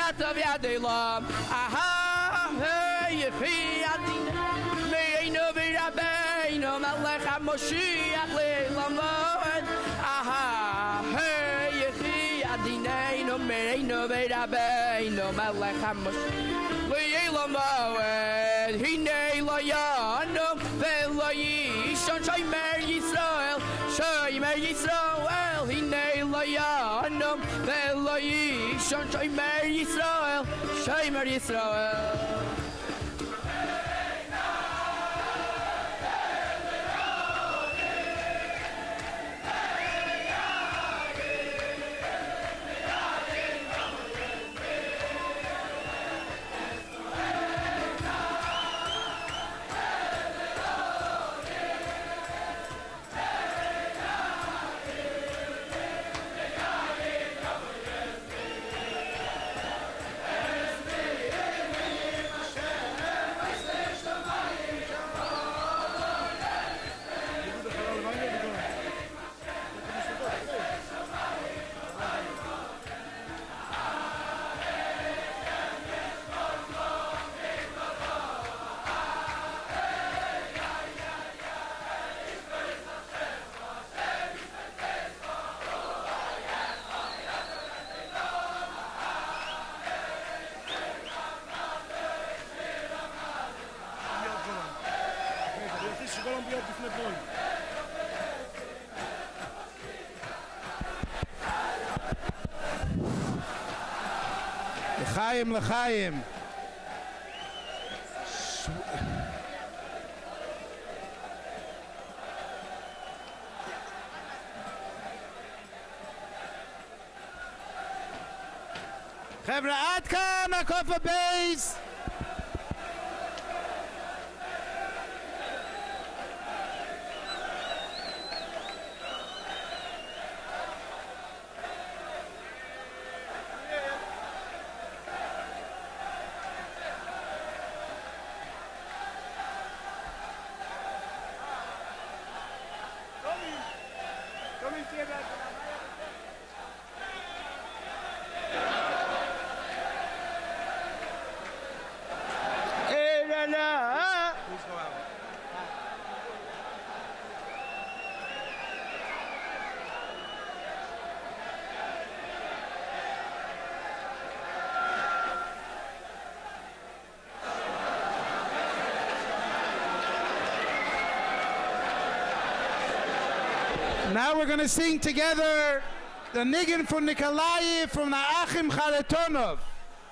v'kayom, Yatov Yadelam, Aha, hey, Yehi Adin, Meinu v'Rabbeinu, um no melech ha-moshiach le'olam va'ed. Aha, hey, yechi, adineinu, um mereinu, ve'rabeinu, um melech ha-moshiach le'olam va'ed. Hinei lo yanu, ve'lo yishon, shomer Yisrael, shomer Yisrael, shomer Yisrael, לחיים, לחיים. ש... חבר'ה, עד כאן הקוף הבן! Now we're going to sing together the Niggin von Nikolai from the Achim Charitonov.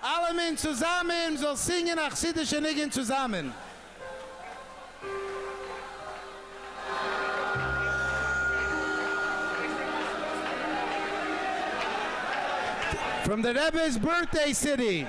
Alle men zusammen soll singen achsidische zusammen. From the Rebbe's birthday city.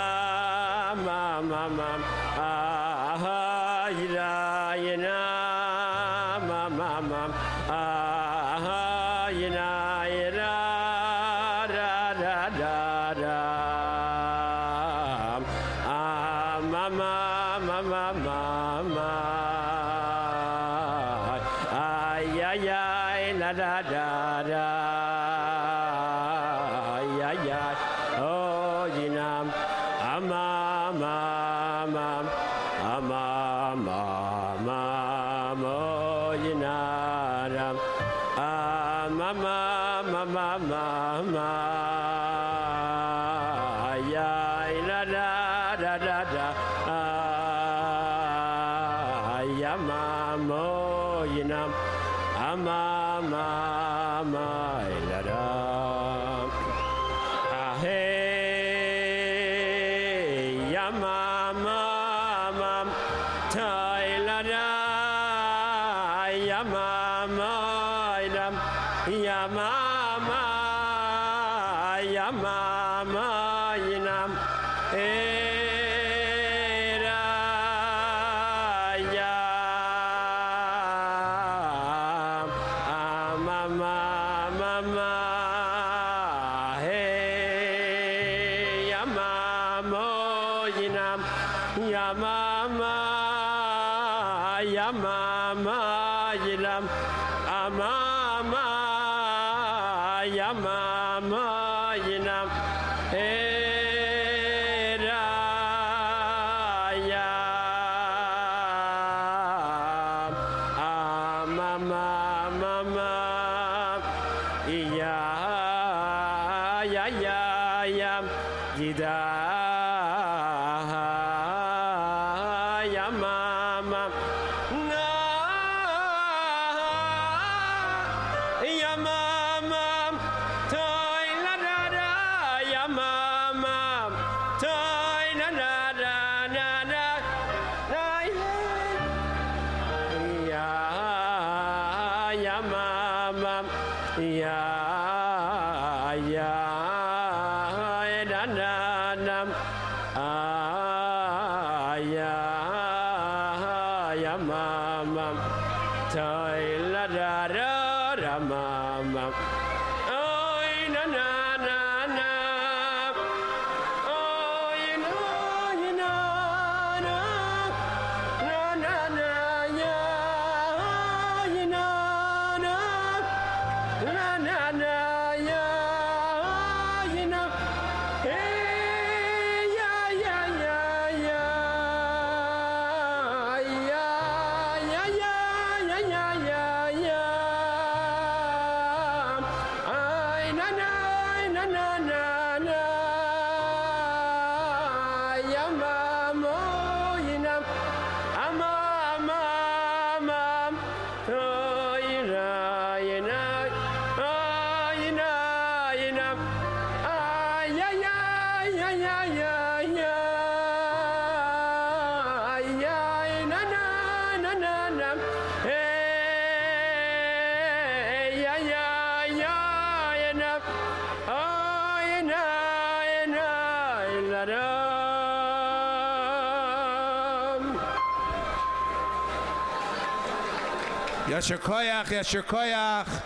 Yasher Koyach, Yasher Koyach.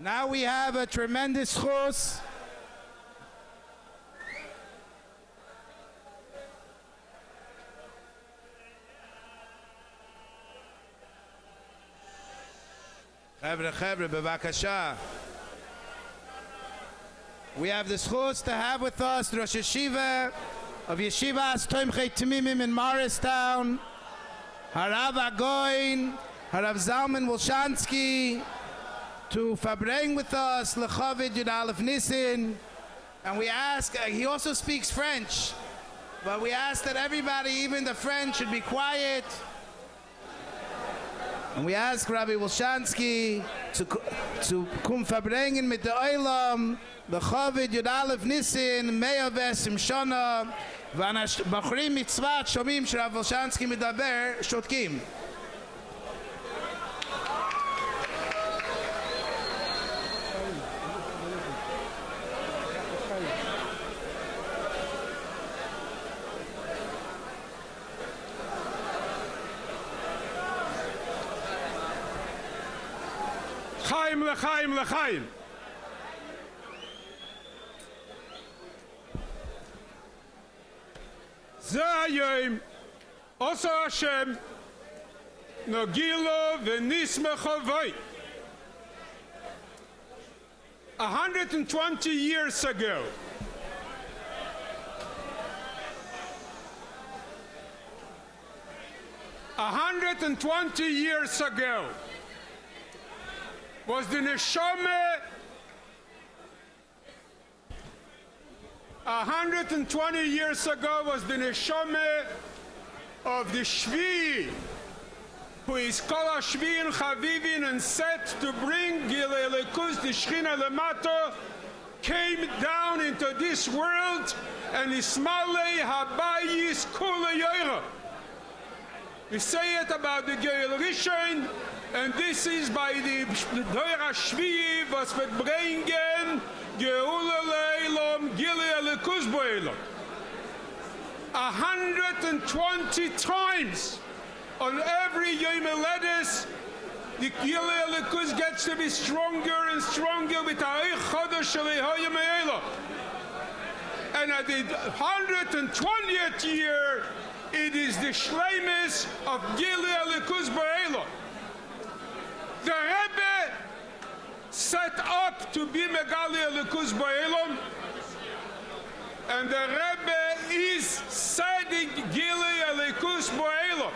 Now we have a tremendous chus. Chevre, Chevre, bevakasha. We have the schutz to have with us Rosh Hashiva of Yeshivas Toimchei Tamimim in Morristown. Harav Agoin, Harav Zalman Wolshansky, to Farbreng with us, Lechavid Yud Aleph Nisin. And we ask, uh, he also speaks French, but we ask that everybody, even the French, should be quiet. And we ask Rabbi Wolshansky to, to come Farbrengen mit der Eulam, Lechavid Yud Aleph Nisin, Meya esim Shana, ובחורים מצוות שומעים שרבושנסקי מדבר, שותקים. חיים לחיים, לחיים. Zayim, also Hashem, Nogilo v'nismechavoi. 120 years ago, hundred and twenty years ago was the neshama 120 years ago was the neshama of the Shvi, who is called Shvi and Chavivin and set to bring Gilei Lekuz, the Shechina Lemato, came down into this world and Ismalei Habayis Kula Yoira. We say it about the Geil Rishon, and this is by the Doira Shvi, was wird bringen Lekuz 120 times on every Yom Haledes, the Gilei Lekuz gets to be stronger and stronger with Shalehoyim Eilom. And at the 120th year, it is the Shleimus of Gilead Lekuz Ba'elo. The Rebbe set up to be Megalia Lekuz Ba'elom, and the Rebbe is Sadik Gilead Lekuz Ba'elom.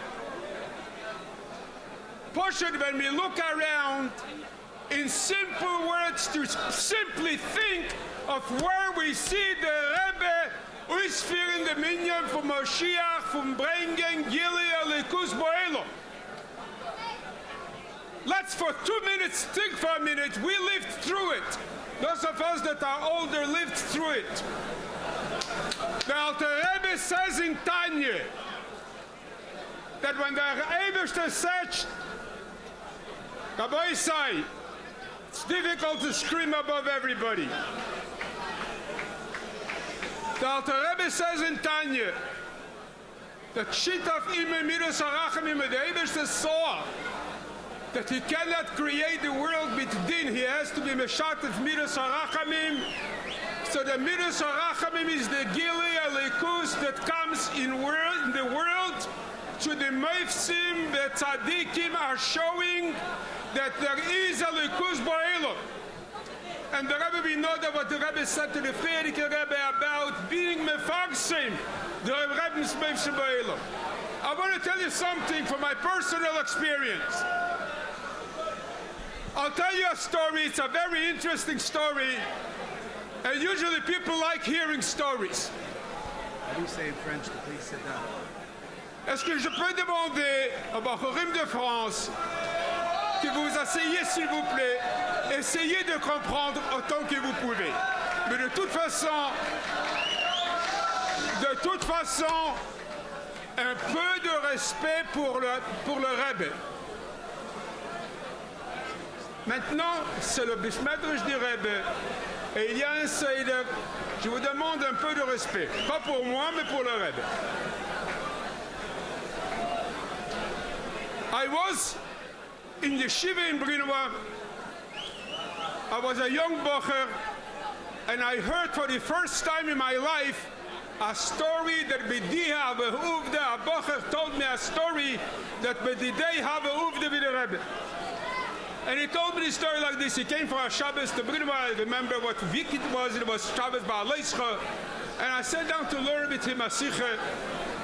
Poshut, when we look around, in simple words, to simply think of where we see the Rebbe Ausführen der Minion von Moschiach, vom Bringen Gilead Likus Boelo. Let's for two minutes think for a minute. We lived through it. Those of us that are older lived through it. The Alter Rebbe says in Tanya that when the Eberste said, Rabbi say, it's difficult to scream above everybody. The Alter Rebbe says in Tanya that Shitaf Ime Midas Arachamim, the Eberste saw that he cannot create the world din. He has to be Meshatif Midas Arachamim. So the Midas Arachamim is the Gili Alikus that comes in, world, in the world to the Meifsim, the Tzadikim are showing that there is a Likus Ba'elam. And the Rebbe, we know that what the Rebbe said to the Frierdiker Rebbe about being mefagsim, the Rebbe's Meifsim Ba'elam. I want to tell you something from my personal experience. I'll tell you a story. It's a very interesting story. And usually people like hearing stories. How do you say in French to please sit down? Est-ce que je peux demander au Bachorim de France que vous vous asseyez, s'il vous plaît, essayez de comprendre autant que vous pouvez. Mais de toute façon, de toute façon, un peu de respect pour le, pour le Rebbe. Maintenant, c'est le Bismedrash du Rebbe. Et il y a un Seider. Je vous demande un peu de respect. Pas pour moi, mais pour le Rebbe. I was in the Shiva in Brunoy. I was a young bocher, and I heard for the first time in my life a story that Bediha Uvda, a bocher told me a story that Bedidei have Uvda with the Rebbe. And he told me the story like this. He came for a Shabbos to Brunoy. I remember what week it was. It was Shabbos Ba'aleischa. And I sat down to learn with him a sikha.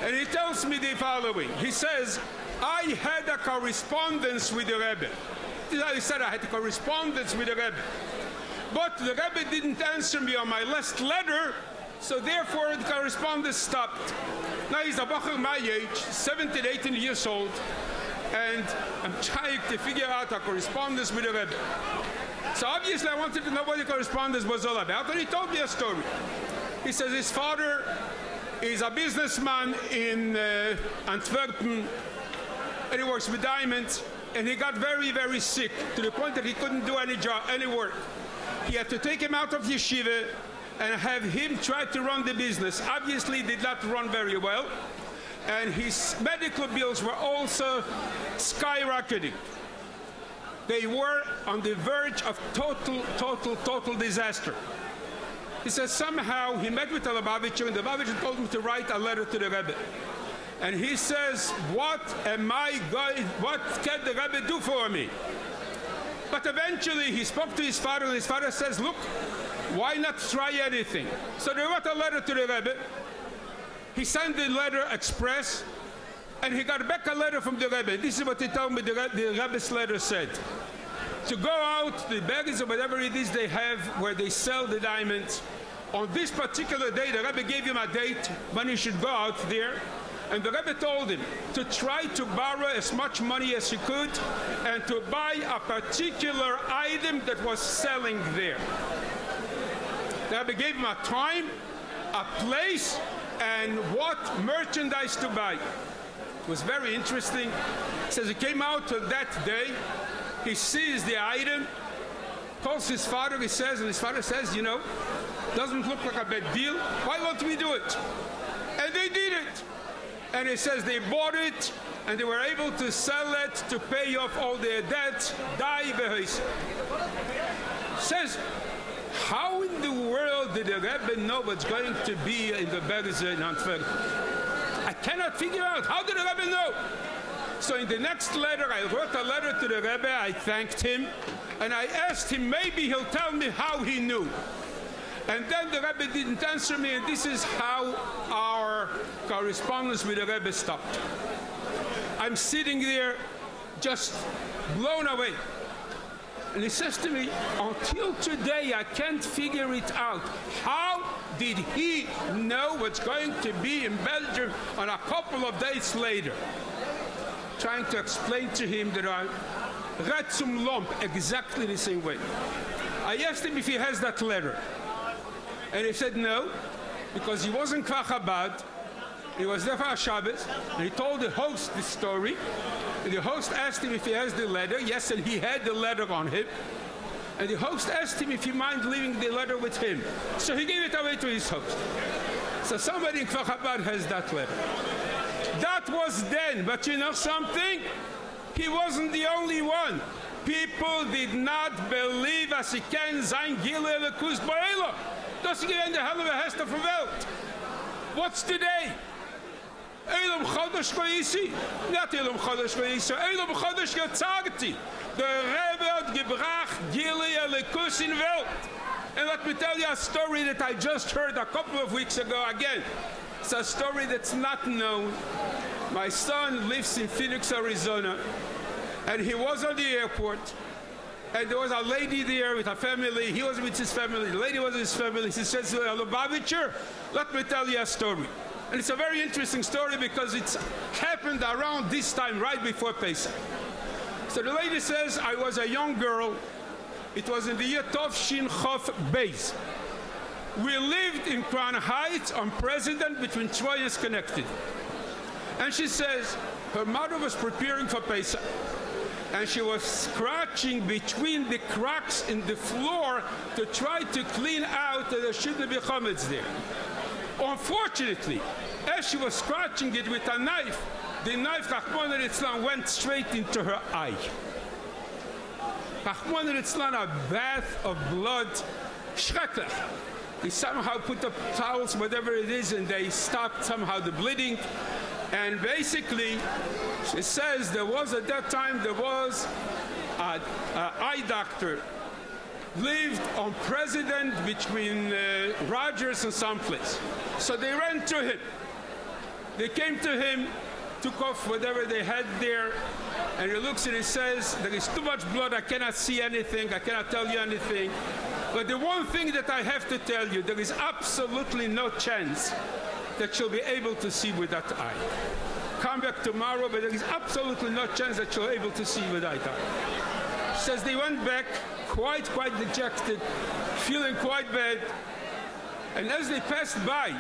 And he tells me the following. He says, I had a correspondence with the Rebbe. He said I had a correspondence with the Rebbe. But the Rebbe didn't answer me on my last letter, so therefore the correspondence stopped. Now he's a Bachar my age, 17, 18 years old. And I'm trying to figure out a correspondence with the Rebbe. So obviously I wanted to know what the correspondence was all about, and he told me a story. He says his father is a businessman in uh, Antwerpen, and he works with diamonds, and he got very, very sick to the point that he couldn't do any job, any work. He had to take him out of yeshiva and have him try to run the business. Obviously, did not run very well, and his medical bills were also skyrocketing. They were on the verge of total, total, total disaster. He says somehow he met with the Lubavitcher, and the Lubavitcher told him to write a letter to the Rebbe. And he says, What am I going, what can the Rebbe do for me? But eventually he spoke to his father, and his father says, Look, why not try anything? So they wrote a letter to the Rebbe. He sent the letter express, and he got back a letter from the Rebbe. This is what he told me the, the Rebbe's letter said. To go out, the baggage or whatever it is they have where they sell the diamonds, on this particular day, the Rebbe gave him a date when he should go out there. And the Rebbe told him to try to borrow as much money as he could and to buy a particular item that was selling there. The Rebbe gave him a time, a place, and what merchandise to buy. It was very interesting. Says he came out that day, he sees the item, calls his father, he says, and his father says, you know, doesn't look like a bad deal. Why won't we do it? And they did it. And he says they bought it and they were able to sell it to pay off all their debts. Die Says, how in the world did the Rebbe know what's going to be in the Berge in Antwerp? I cannot figure out. How did the Rebbe know? So in the next letter, I wrote a letter to the Rebbe. I thanked him. And I asked him, maybe he'll tell me how he knew. And then the Rebbe didn't answer me, and this is how our correspondence with the Rebbe stopped. I'm sitting there just blown away. And he says to me, until today, I can't figure it out. How did he know what's going to be in Belgium on a couple of days later? Trying to explain to him that I read some lump exactly the same way. I asked him if he has that letter. And he said no, because he wasn't Kvar He was there for Shabbos. And he told the host the story. And the host asked him if he has the letter. Yes, and he had the letter on him. And the host asked him if he mind leaving the letter with him. So he gave it away to his host. So somebody in Kvar has that letter. That was then, but you know something? He wasn't the only one. People did not believe as he can sein Gile Lekus Ba'ela. Das in der halbe Hester von Welt. What's today? Chodesh. Not Chodesh Chodesh. The Rebbe hat gebracht Gilead Lekus in Welt. And let me tell you a story that I just heard a couple of weeks ago again. It's a story that's not known. My son lives in Phoenix, Arizona, and he was on the airport and there was a lady there with her family. He was with his family. The lady was with his family. She says, Lubavitcher, let me tell you a story. And it's a very interesting story because it's happened around this time, right before Pesach. So the lady says, I was a young girl. It was in the year Tov Shin Chof Beis. We lived in Crown Heights on President between Troy and Schenectady. And she says, her mother was preparing for Pesach and she was scratching between the cracks in the floor to try to clean out that there shouldn't be chametz there. Unfortunately, as she was scratching it with a knife, the knife Rahman went straight into her eye. Rahman a bath of blood, schrecklich. They somehow put up towels, whatever it is, and they stopped somehow the bleeding. And basically, she says there was at that time, there was an eye doctor lived on president between uh, Rogers and someplace. So they ran to him. They came to him, took off whatever they had there, and he looks and he says, There is too much blood, I cannot see anything, I cannot tell you anything. But the one thing that I have to tell you, there is absolutely no chance that you'll be able to see with that eye. come back tomorrow, but there is absolutely no chance that you're able to see Vedaita. She says they went back quite, quite dejected, feeling quite bad. And as they passed by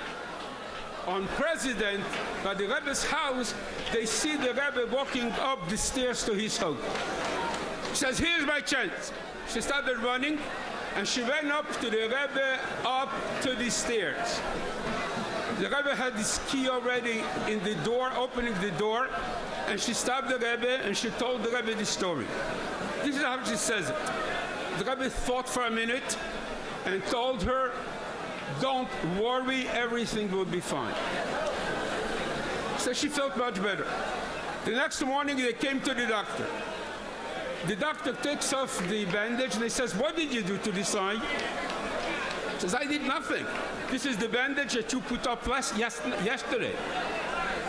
on President, by the Rebbe's house, they see the Rebbe walking up the stairs to his home. She says, here's my chance. She started running, and she ran up to the Rebbe up to the stairs. The Rebbe had his key already in the door, opening the door, and she stopped the Rebbe and she told the Rebbe the story. This is how she says it. The Rebbe thought for a minute and told her, Don't worry, everything will be fine. So she felt much better. The next morning they came to the doctor. The doctor takes off the bandage and he says, What did you do to this eye? Says, I did nothing. This is the bandage that you put up last, yes, yesterday.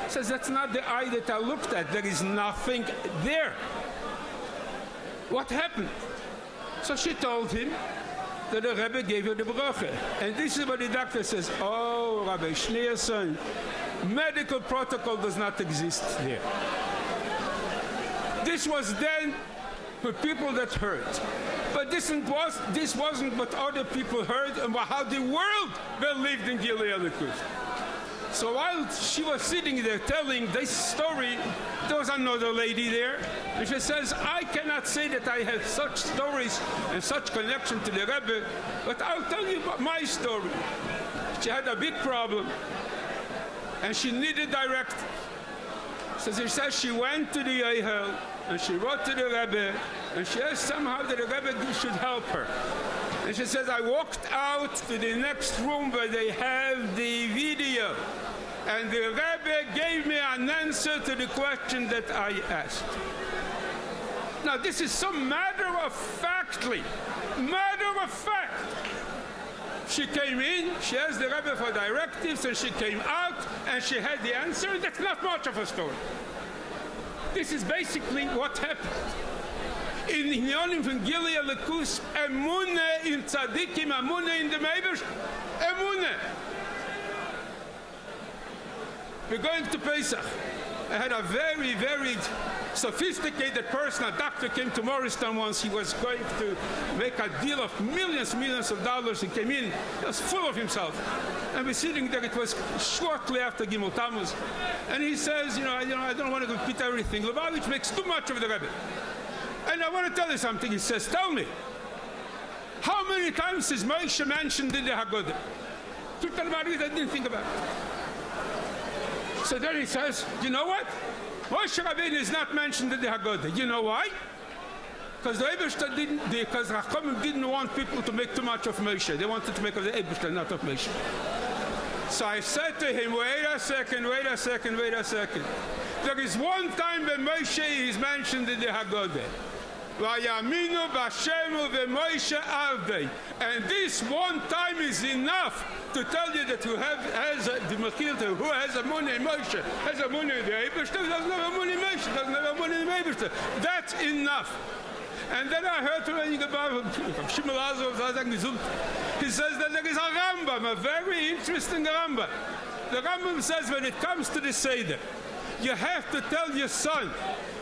Says, That's not the eye that I looked at. There is nothing there. What happened? So she told him that the Rebbe gave her the bracha. And this is what the doctor says, Oh, Rabbi Schneerson, medical protocol does not exist there. This was then for people that heard. But this, was, this wasn't what other people heard and how the world believed in Gilead. So while she was sitting there telling this story, there was another lady there. And she says, I cannot say that I have such stories and such connection to the Rebbe, but I'll tell you my story. She had a big problem and she needed direct. So she says she went to the Ehel and she wrote to the Rebbe and she asked somehow that the Rebbe should help her. And she says, I walked out to the next room where they have the video. And the Rebbe gave me an answer to the question that I asked. Now, this is so matter of factly, matter of fact. She came in, she asked the Rebbe for directives, and she came out, and she had the answer. That's not much of a story. This is basically what happened. In Hinyonim von Gilead Lekus, Emune in Tzadikim, Emune in Meibers, Emune. We're going to Pesach. I had a very, very sophisticated person, a doctor came to Morristown once. He was going to make a deal of millions, millions of dollars. He came in, he was full of himself. And we're sitting there, it was shortly after Gimel Tammuz. And he says, you know, I, you know, I don't want to repeat everything. Lubavitch makes too much of the Rebbe. And I want to tell you something. He says, tell me, how many times is Moshe mentioned in the Haggadah? It, I didn't think about it. So then he says, you know what? Moshe Rabbeinu is not mentioned in the Haggadah. You know why? Because the Eberstein didn't, because Rachamim didn't want people to make too much of Moshe. They wanted to make of the Eberstein, not of Moshe. So I said to him, wait a second, wait a second, wait a second. There is one time when Moshe is mentioned in the Haggadah. And this one time is enough to tell you that who have, has a, the Mechilta, who has a money Moshe, has a money in the Eberstein, doesn't have a money Moshe, doesn't have a money in the Eberstein. That's enough. And then I heard about Shimon Azov, he says that there is a Rambam, a very interesting Rambam. The Rambam says when it comes to the Seder, you have to tell your son,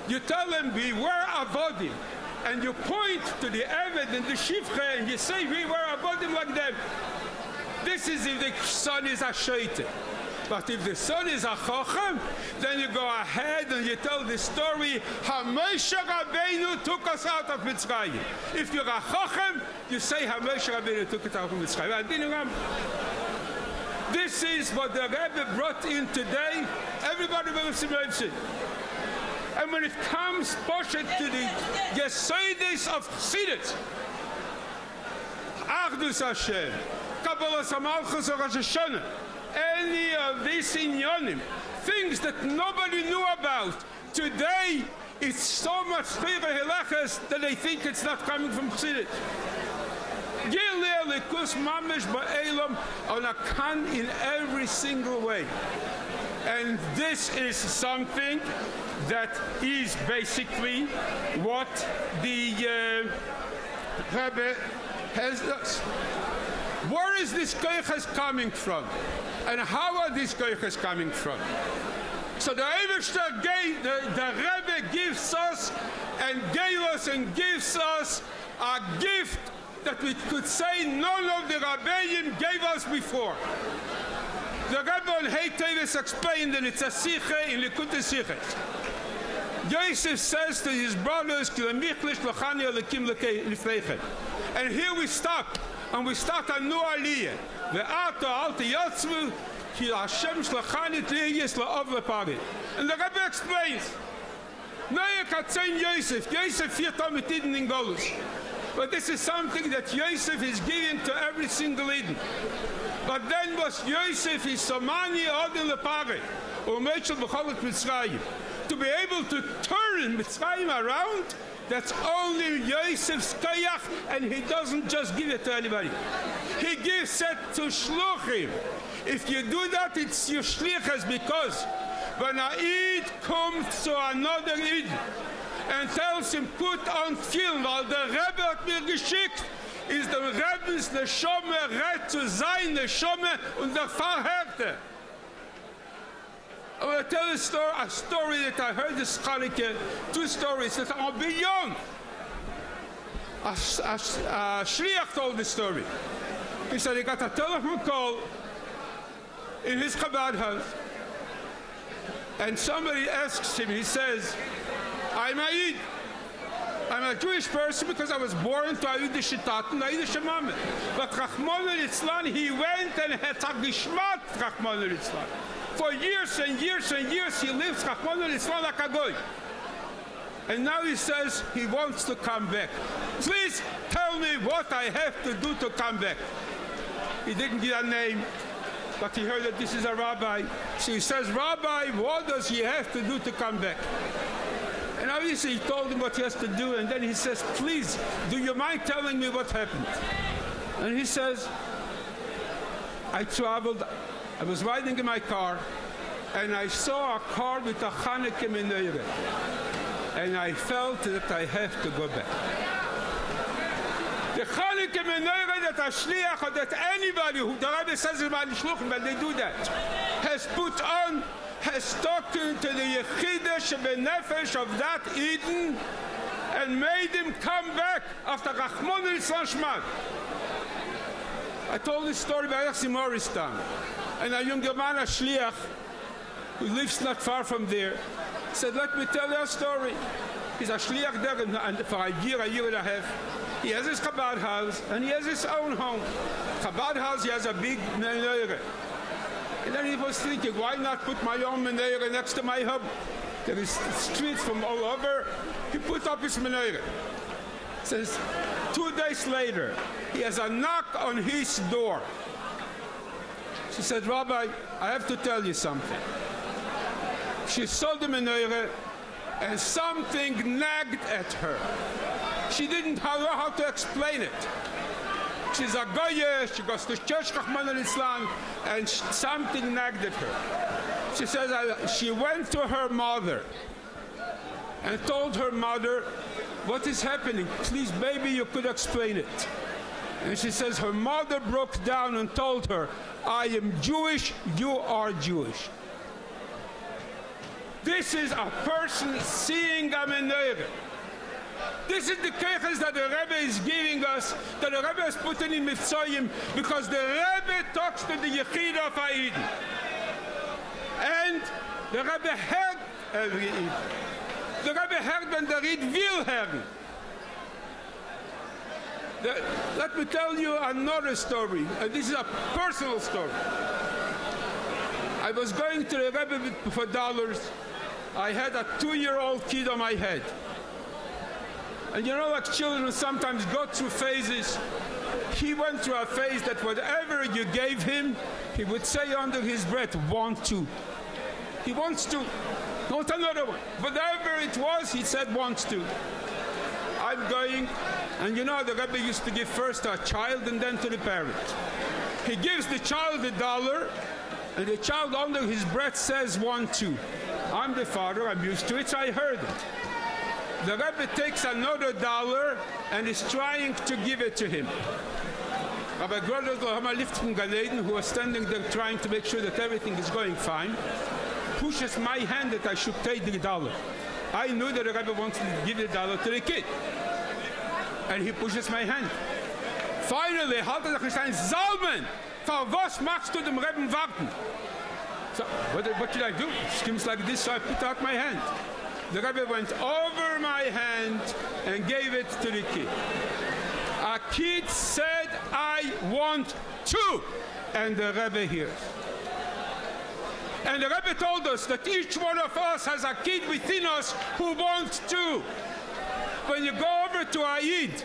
you tell him, beware avodim. And you point to the Eved and the Shifcha and you say, beware avodim like them. This is if the son is a shaitan. But if the son is a chochem, then you go ahead and you tell the story how Moshe Rabbeinu took us out of Mitzrayim. If you're a chochem, you say how Moshe Rabbeinu took us out of Mitzrayim. This is what the Rebbe brought in today. Everybody will see And when it comes, Poshet, to the Yesoides of Chassidus, Achdus Hashem, Kabbalah Samalchus or Rosh any of these inyonim, things that nobody knew about, today it's so much Chira Hilachas that they think it's not coming from Chassidus. Gilead Likus Mamish Ba'elam on a kan in every single way. And this is something that is basically what the uh, Rebbe has. Where is this koiches coming from? And how are these koiches coming from? So the Eberster gave, the, the Rebbe gives us and gave us and gives us a gift that we could say none of the Rabbeim gave us before. The Rebbe on Heitevis explained that it's a Siche in Likutei Siches. Yosef says to his brothers, and here we stop, and we start a new aliyah. And the Rebbe explains, Noah Katzain Yosef, Yosef vier Talmudiden in. But this is something that Yosef is giving to every single Eden. But then was Yosef is Samani Odin Lepari, or Mechel B'cholet Mitzrayim. To be able to turn Mitzrayim around, that's only Yosef's kayach, and he doesn't just give it to anybody. He gives it to shluchim. If you do that, it's your shlichas because when a Eid comes to another Eid and tells him, put on tefillin, weil der Rebbe hat mir geschickt, ist der Rebbe's Neshome red zu sein Neshome und der Verhärte. I want to tell a story, a story that I heard this Chanukah, two stories that are beyond. A, a, a Shliach told this story. He said he got a telephone call in his Chabad house, and somebody asks him, he says, I'm Aid. I'm a Jewish person because I was born to a Ayud Shitat and Ayud Shemame. But Rachmon al he went and had a gishmat Rachmon al For years and years and years he lives Rachmon al like a goy. And now he says he wants to come back. Please tell me what I have to do to come back. He didn't give a name, but he heard that this is a rabbi. So he says, Rabbi, what does he have to do to come back? And obviously he told him what he has to do, and then he says, please, do you mind telling me what happened? And he says, I traveled, I was riding in my car, and I saw a car with a Chanukah Menorah. And I felt that I have to go back. The Chanukah Menorah that a Shliach or that anybody who the Rebbe says about Shluchim, but they do that, has put on has talking to the Yechidah Shebenefesh of that Eden and made him come back after Rachmon Shman. I told this story by Yossi Morristown. And a young man, a shliach, who lives not far from there, said, let me tell you a story. He's a shliach there and for a year, a year and a half. He has his Chabad house and he has his own home. Chabad house, he has a big menorah. And then he was thinking, why not put my own menorah next to my hub? There is streets from all over. He put up his menorah. Says, two days later, he has a knock on his door. She said, Rabbi, I have to tell you something. She saw the menorah and something nagged at her. She didn't know how to explain it. She's a goye, she goes to church Rahman al-Islam, and something nagged at her. She says she went to her mother and told her mother, what is happening? Please, baby, you could explain it. And she says her mother broke down and told her, I am Jewish, you are Jewish. This is a person seeing a menorah. This is the keches that the Rebbe is giving us, that the Rebbe is putting in Mitzrayim, because the Rebbe talks to the Yechidah of Haiden. And the Rebbe heard every Eid. The Rebbe heard when the Eid will hear. Let me tell you another story. And this is a personal story. I was going to the Rebbe for dollars. I had a two-year-old kid on my head. And you know, like children sometimes go through phases. He went through a phase that whatever you gave him, he would say under his breath, want to. He wants to. Not another one. Whatever it was, he said wants to. I'm going, and you know, the Rebbe used to give first to a child and then to the parent. He gives the child a dollar, and the child under his breath says One, two. I'm the father, I'm used to it, so I heard it the Rebbe takes another dollar and is trying to give it to him. Rabbi Grodel Galeden, who was standing there trying to make sure that everything is going fine, pushes my hand that I should take the dollar. I knew that the Rebbe wants to give the dollar to the kid. And he pushes my hand. Finally, halt er sich Salmen! For was machst du dem Rebbe warten? So, what, what should I do? It seems like this, so I put out my hand. The Rebbe went over my hand and gave it to the kid. A kid said, I want two. And the Rebbe hears. And the Rebbe told us that each one of us has a kid within us who wants to. When you go over to Aid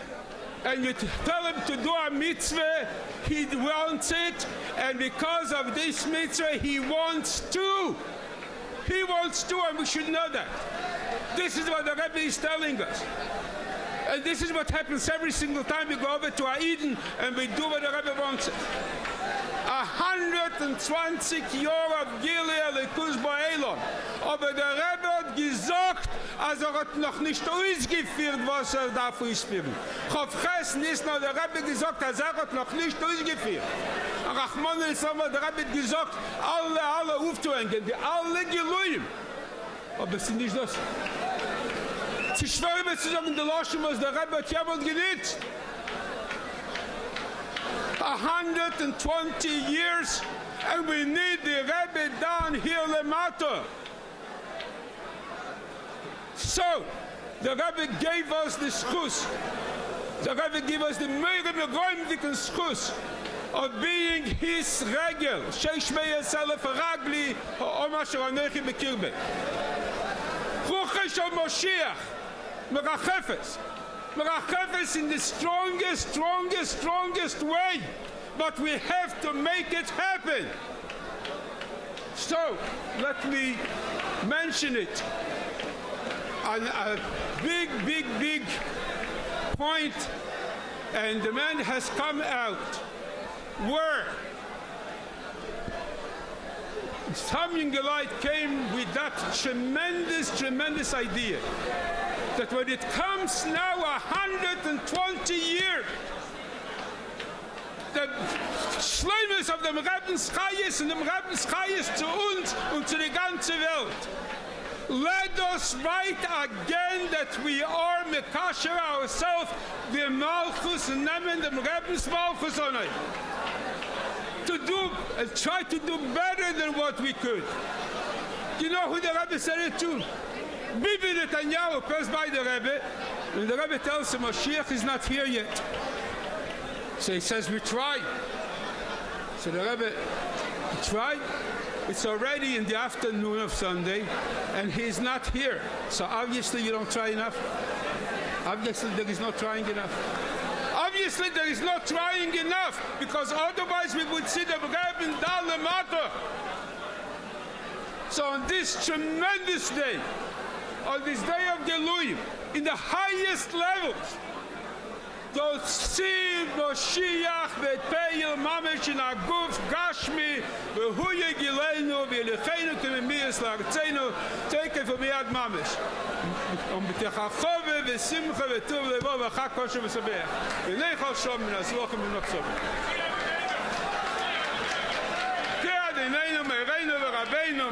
and you tell him to do a mitzvah, he wants it. And because of this mitzvah, he wants to. He wants to, and we should know that. This is what the Rebbe is telling us. And this is what happens every single time we go over to Eden and we do what the Rebbe wants it. A hundred and zwanzig Jahre of Gilead Likus Ba'elon. Aber der Rebbe hat gesagt, als er hat noch nicht ausgeführt, was er darf ausführen. Chav Chessen ist noch der Rebbe gesagt, als er hat noch nicht ausgeführt. Rachman el Sama, der Rebbe hat gesagt, alle, alle aufzuhängen, die alle Geluim. Aber es ist nicht das. Sie schwören zusammen der was der Rebbe hat jemand genitzt. 120 years and we need the Rebbe down here Lemata. So, the Rebbe gave us the schus. The Rebbe gave us the Meire Megoimdiken schus of being his regel. Sheish Meir Salaf Ragli, Ha'oma Sharonechi Bekirbe. Ruchesh Moshiach, Merachefes. Merachefes in the strongest, strongest, strongest way. But we have to make it happen. So, let me mention it. An, a big, big, big point, and the man has come out where Samuel Goliath came with that tremendous, tremendous idea that when it comes now 120 years, the Schlimmes of dem Chayes und dem Chayes zu uns und zu der ganzen Welt. Let us write again that we are Mekasher ourselves, the Malchus, and nehmen dem Rebbens Malchus on it. To do, and try to do better than what we could. Do you know who the Rebbe said it to? Bibi Netanyahu passed by the Rebbe, and the Rebbe tells him Mashiach is not here yet. So he says, we try. So the Rebbe, try. It's already in the afternoon of Sunday, and he's not here. So obviously you don't try enough. Obviously there is no trying enough. Obviously there is no trying enough, because otherwise we would see the Rebbe in Dal Matter. So on this tremendous day, on this day of Geluyim, in the highest levels, those see Moshiach v'teil mamish in aguf gashmi v'huye gileinu v'yelecheinu k'mimiyas l'artzenu taken from yad mamish. Um b'techachove v'simcha v'tuv levo v'chak kosher v'sabeach. V'nei chol shom min azlochem v'nok sobem. Ke'adineinu mereinu v'rabeinu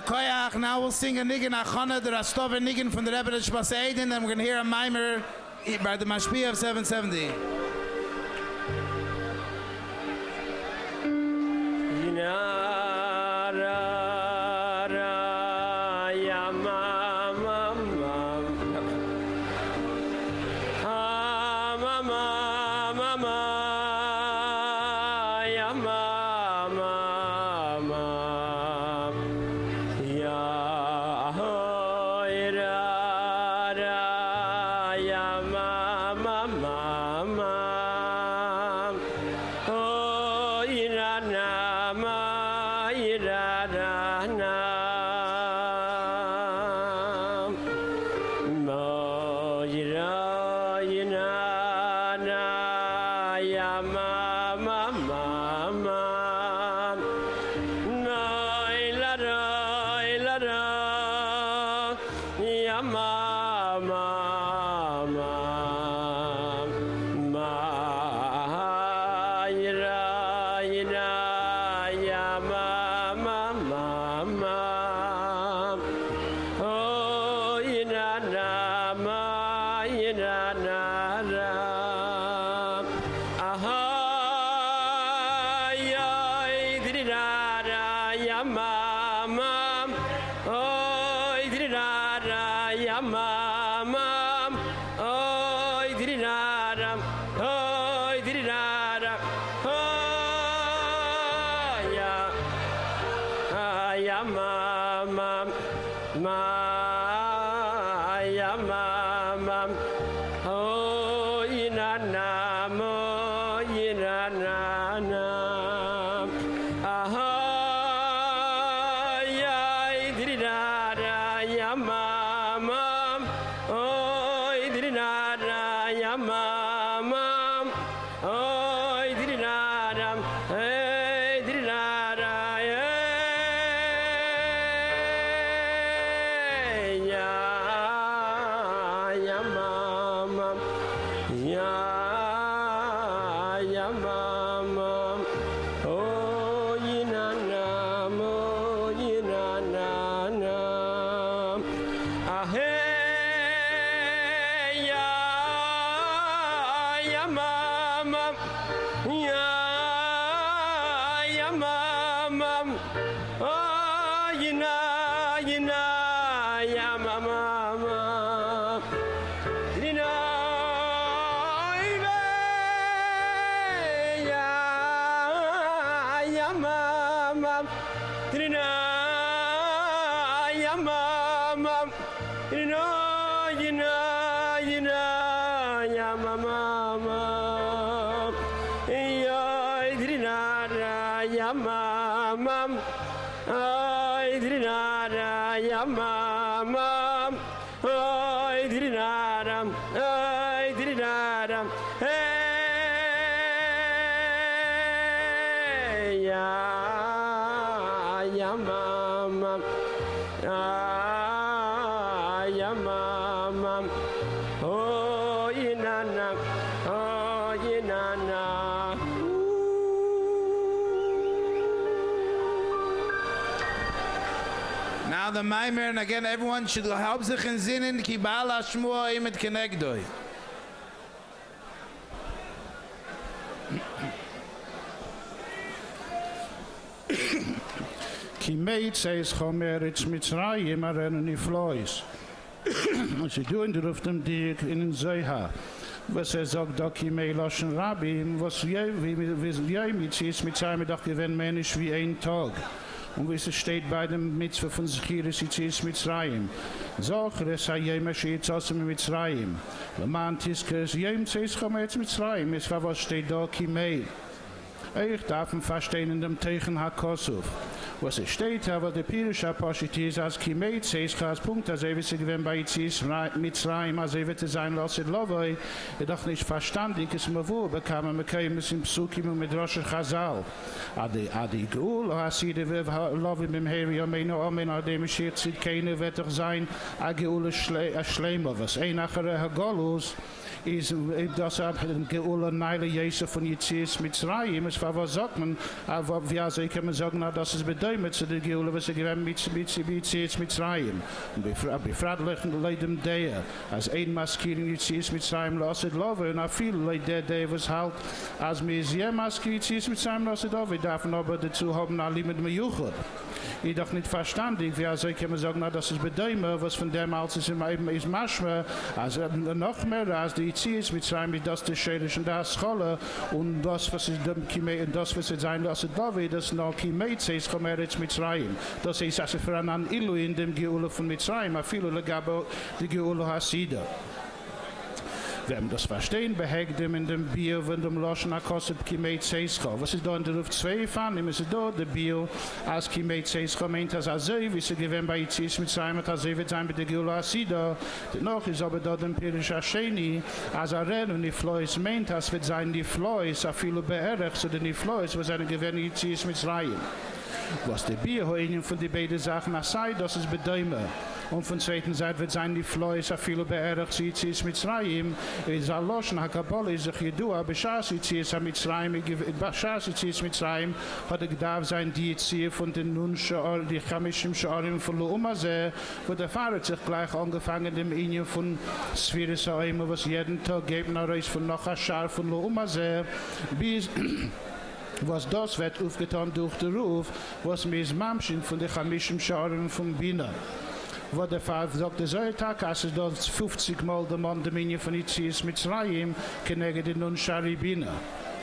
Koyach. Now we'll sing a niggin achana, the Rastov and niggin from the Rebbe of Eden. Then we're going to hear a mimer eh, by the Mashpia of 770. Yeah. maam yaa again, everyone should help sich in Sinnen, ki ba'ala shmua imet kenegdoi. Ki meid says chomer it's Mitzrayim are en ni flois. Als je doen durft hem die in een zeeha. Was er sagt, da ki mei loschen Rabbi, was jij, wie, jij mit is mit seinem Dach gewinn menisch wie ein Tag. Und wie es steht bei dem Mitzvah von Zechiris, ich ist Mitzrayim. Zocher es sei jem es jetzt aus dem Mitzrayim. Le man tiske es jem zeis chom jetzt Mitzrayim, es war was steht da ki. Ich darf verstehen in dem Teichen HaKosov. Was es steht, aber der Pirische ist, als Kimet seis Chas Punkt, als er wisse gewinn bei Yitzis Mitzrayim, als er wird sein, was er lovoi, er doch nicht verstandig, es mir wohl, bekam mir kein bisschen Psukim mit Rosh Chazal. Adi, adi Gul, haside wir lovoi mit dem Heri, amen, amen, adem ich jetzt sieht, keine doch sein, a Geule Schleimer, was ein nachher Hagolus, is das ab den geule neile jese von Yitzis Mitzrayim. Es war sagt man? Aber wie also ich kann sagen na das es bedeutet zu der geule was ich gewen mit mit Yitzis Mitzrayim. Und befragt befragt leidem der. Als ein maskieren Yitzis Mitzrayim lost it love and I feel like that day was halt als mir sehr maskieren Yitzis Mitzrayim lost it love darf aber dazu haben na mit mir juchot ich doch nicht verstandig wie also ich man sagen na das ist bedeutet was von dem als es im eben ist maschme also noch mehr als die Yitzis Mitzrayim das der schädischen das Scholle und das was ist dem Kime und das was es sein lassen David das noch Kime says kommen jetzt Mitzrayim. Das ist also für einen Ilu in dem Geule von Mitzrayim. A viele legabo die Geule Hasida haben das verstehen, behegt ihm in dem Bier, wenn dem Loschen akostet Kimet Seisko. Was ist da in der Luft zwei von? Nehmen Sie da, der Bier, als Kimet Seisko meint, als er so, wie sie gewinnt bei Itzis mit seinem, als er wird sein der Gula Asida. Noch ist aber da dem Pirish Hasheni, als er rennt und die Flois meint, als wird sein die Flois, a viele beerdigt, so die Flois, was er gewinnt Itzis mit Reihen. Was der Bier hoinen von die beiden Sachen nach sei, das ist bedäume. Und von zweiten Seite wird sein die Flois a viele beerdigt, sie ist mit Reim. Es a loschen ha Kabbalah is jedua, beschas sie ist mit Reim, beschas sie ist mit Reim, hat er gedarf sein die Zier von den Nunsche, die Chamishim Shorim von Luumase, wo der Fahrer sich gleich angefangen dem Inje von Sphiris Aime, was jeden Tag geben Reis von noch a Schar von Luumase, bis [clears throat] was das wird aufgetan durch den Ruf, was mir ist Mamschen von den Chamishim Scharen von Bina. Wo der Vater sagt, der Säutag, als es dort 50 Mal der Mann der Minje von Itzies mit Zrayim, kenege den nun Shari Bina.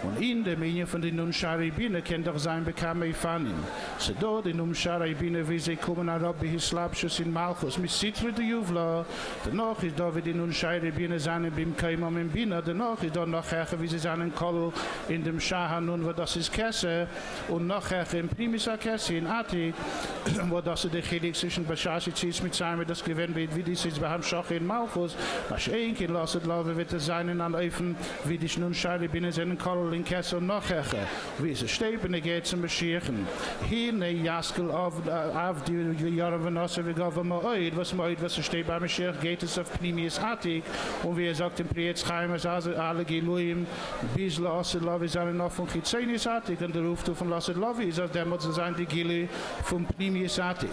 Und in dem Minion von den Nunsharibine kann doch sein bekam Eifanim. So do die Nunsharibine, wie sie kommen an Rabbi Hislapschus in Malchus, mit Sitri de Juvla. Danach ist da, wie die Nunsharibine seinen bim Kaimam in Bina. Danach ist da noch Heche, wie sie seinen Kol in dem Shahan nun, wo das ist Kesse. Und noch Heche in Primisa Kesse in Atik, [clears throat] wo das ist der Chilik zwischen Bashasi Zis mit Zayme, das gewinnt wird, wie dies ist bei Hamschach in Malchus. Was ein Kind lasset laufen, wird es sein in an Eufen, wie die Nunsharibine seinen Kol in Kesse und noch Heche. Wie sie steben, geht zum Beschirchen. Hier ne Jaskel auf, auf die Jahre von Osse, wie Gott ma oid, was ma oid, was er steht bei Mashiach, geht es auf Pnimius Atik, und wie er sagt im Prietschaim, es also alle Giluim, bis la Osse Lovi, seine noch von Chizenius Atik, und der Ruf von Lasset Lovi, ist das demut zu sein, die Gili von Pnimius Atik.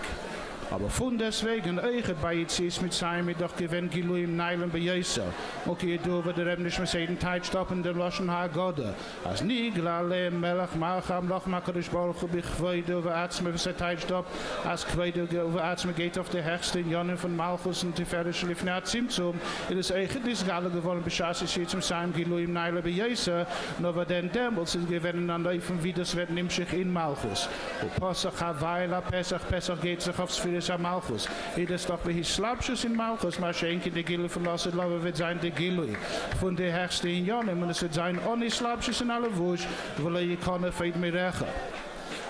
Aber von deswegen eiget bei Yitzis mit sein mit doch gewinn Gilu im Neilen bei Jesu. Okay, du wird der Rebnisch mit seiden Zeit stoppen der Loschen ha Gode. Als nie glale Melech Malcham loch makarisch Baruchub ich weide über Atzme was er Zeit stopp. Als kweide über Atzme geht auf der Herrste in Jonnen von Malchus und die Ferisch lief nach Zimtzum. It is eiget is gale gewollen beschaß ich jetzt im Sein Gilu im Neilen bei Jesu. No wa den Dämmels ist gewinnen an Leifen wie das wird nimmt sich in Malchus. Und Pesach ha Weila Pesach Pesach geht sich aufs is am Malchus. I des doch wie Schlapschus in Malchus, ma schenke de Gille von Lasse Love wird sein de Gille von de herrste in Jonne, und es wird sein ohne Schlapschus in alle Wusch, weil er je kann er feit mir rechen.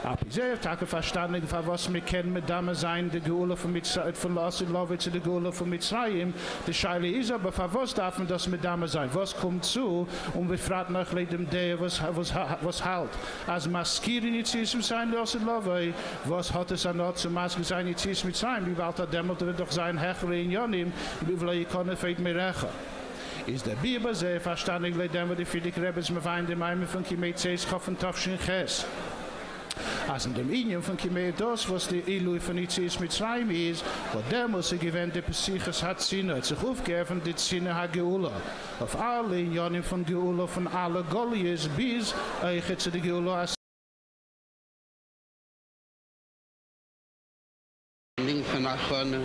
Ab sehr tage verstanden, für was wir kennen mit Dame sein, die Geule von Mitzrayim, von Lasse Lovitz, die Geule von Mitzrayim. Die Scheile ist aber, für was darf man das mit Dame sein? Was kommt zu? Und wir fragen nach dem der, was, was, was halt. Als Maskieren jetzt ist mit sein, Lasse Lovitz, was hat es an Ort zu Masken sein, jetzt ist mit sein? Wie bald hat dämmelt er doch sein Hechel in Jonim, wie will er kann, fehlt mir rechen. is der Bibel sehr verstandig, le dem wir die Fidik Rebens me fein dem Eime von Kimet Sees Koffen Tafschen Ches. Als in dem Ingen von Kimedos, was die Ilui von Itzis Mitzrayim ist, wo der muss sich gewähnt, der Pesiches hat Sinne, hat sich aufgegeben, die Sinne hat Geula. Auf alle Injonen von Geula, von alle Goliaths, bis euch zu der Geula Ding von Achone.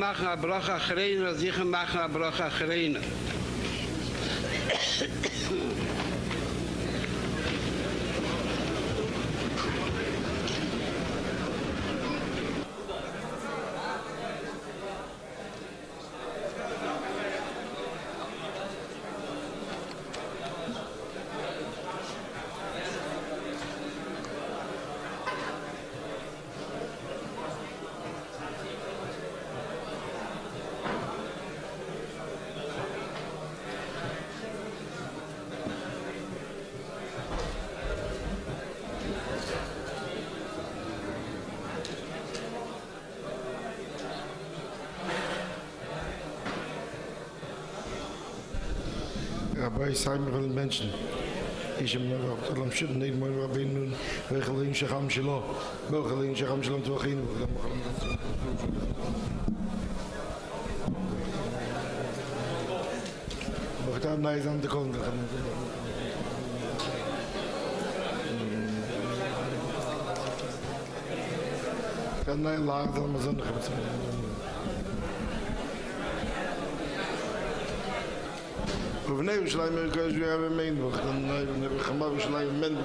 machen a brocha chreina, sichen machen a brocha chreina. drei Seimer מנשן. den Menschen. Ich habe mir auch gesagt, ich habe nicht mehr über den Nun, welche Lehm sich am Schilo, welche Lehm sich am Schilo und am Schilo am Schilo. Ich mir auch ich mir auch Nee, we slijmen, eh, we hebben eh, dan hebben We gemakkelijk maar een men.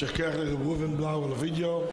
zich krijgen gewoon een blauwe video.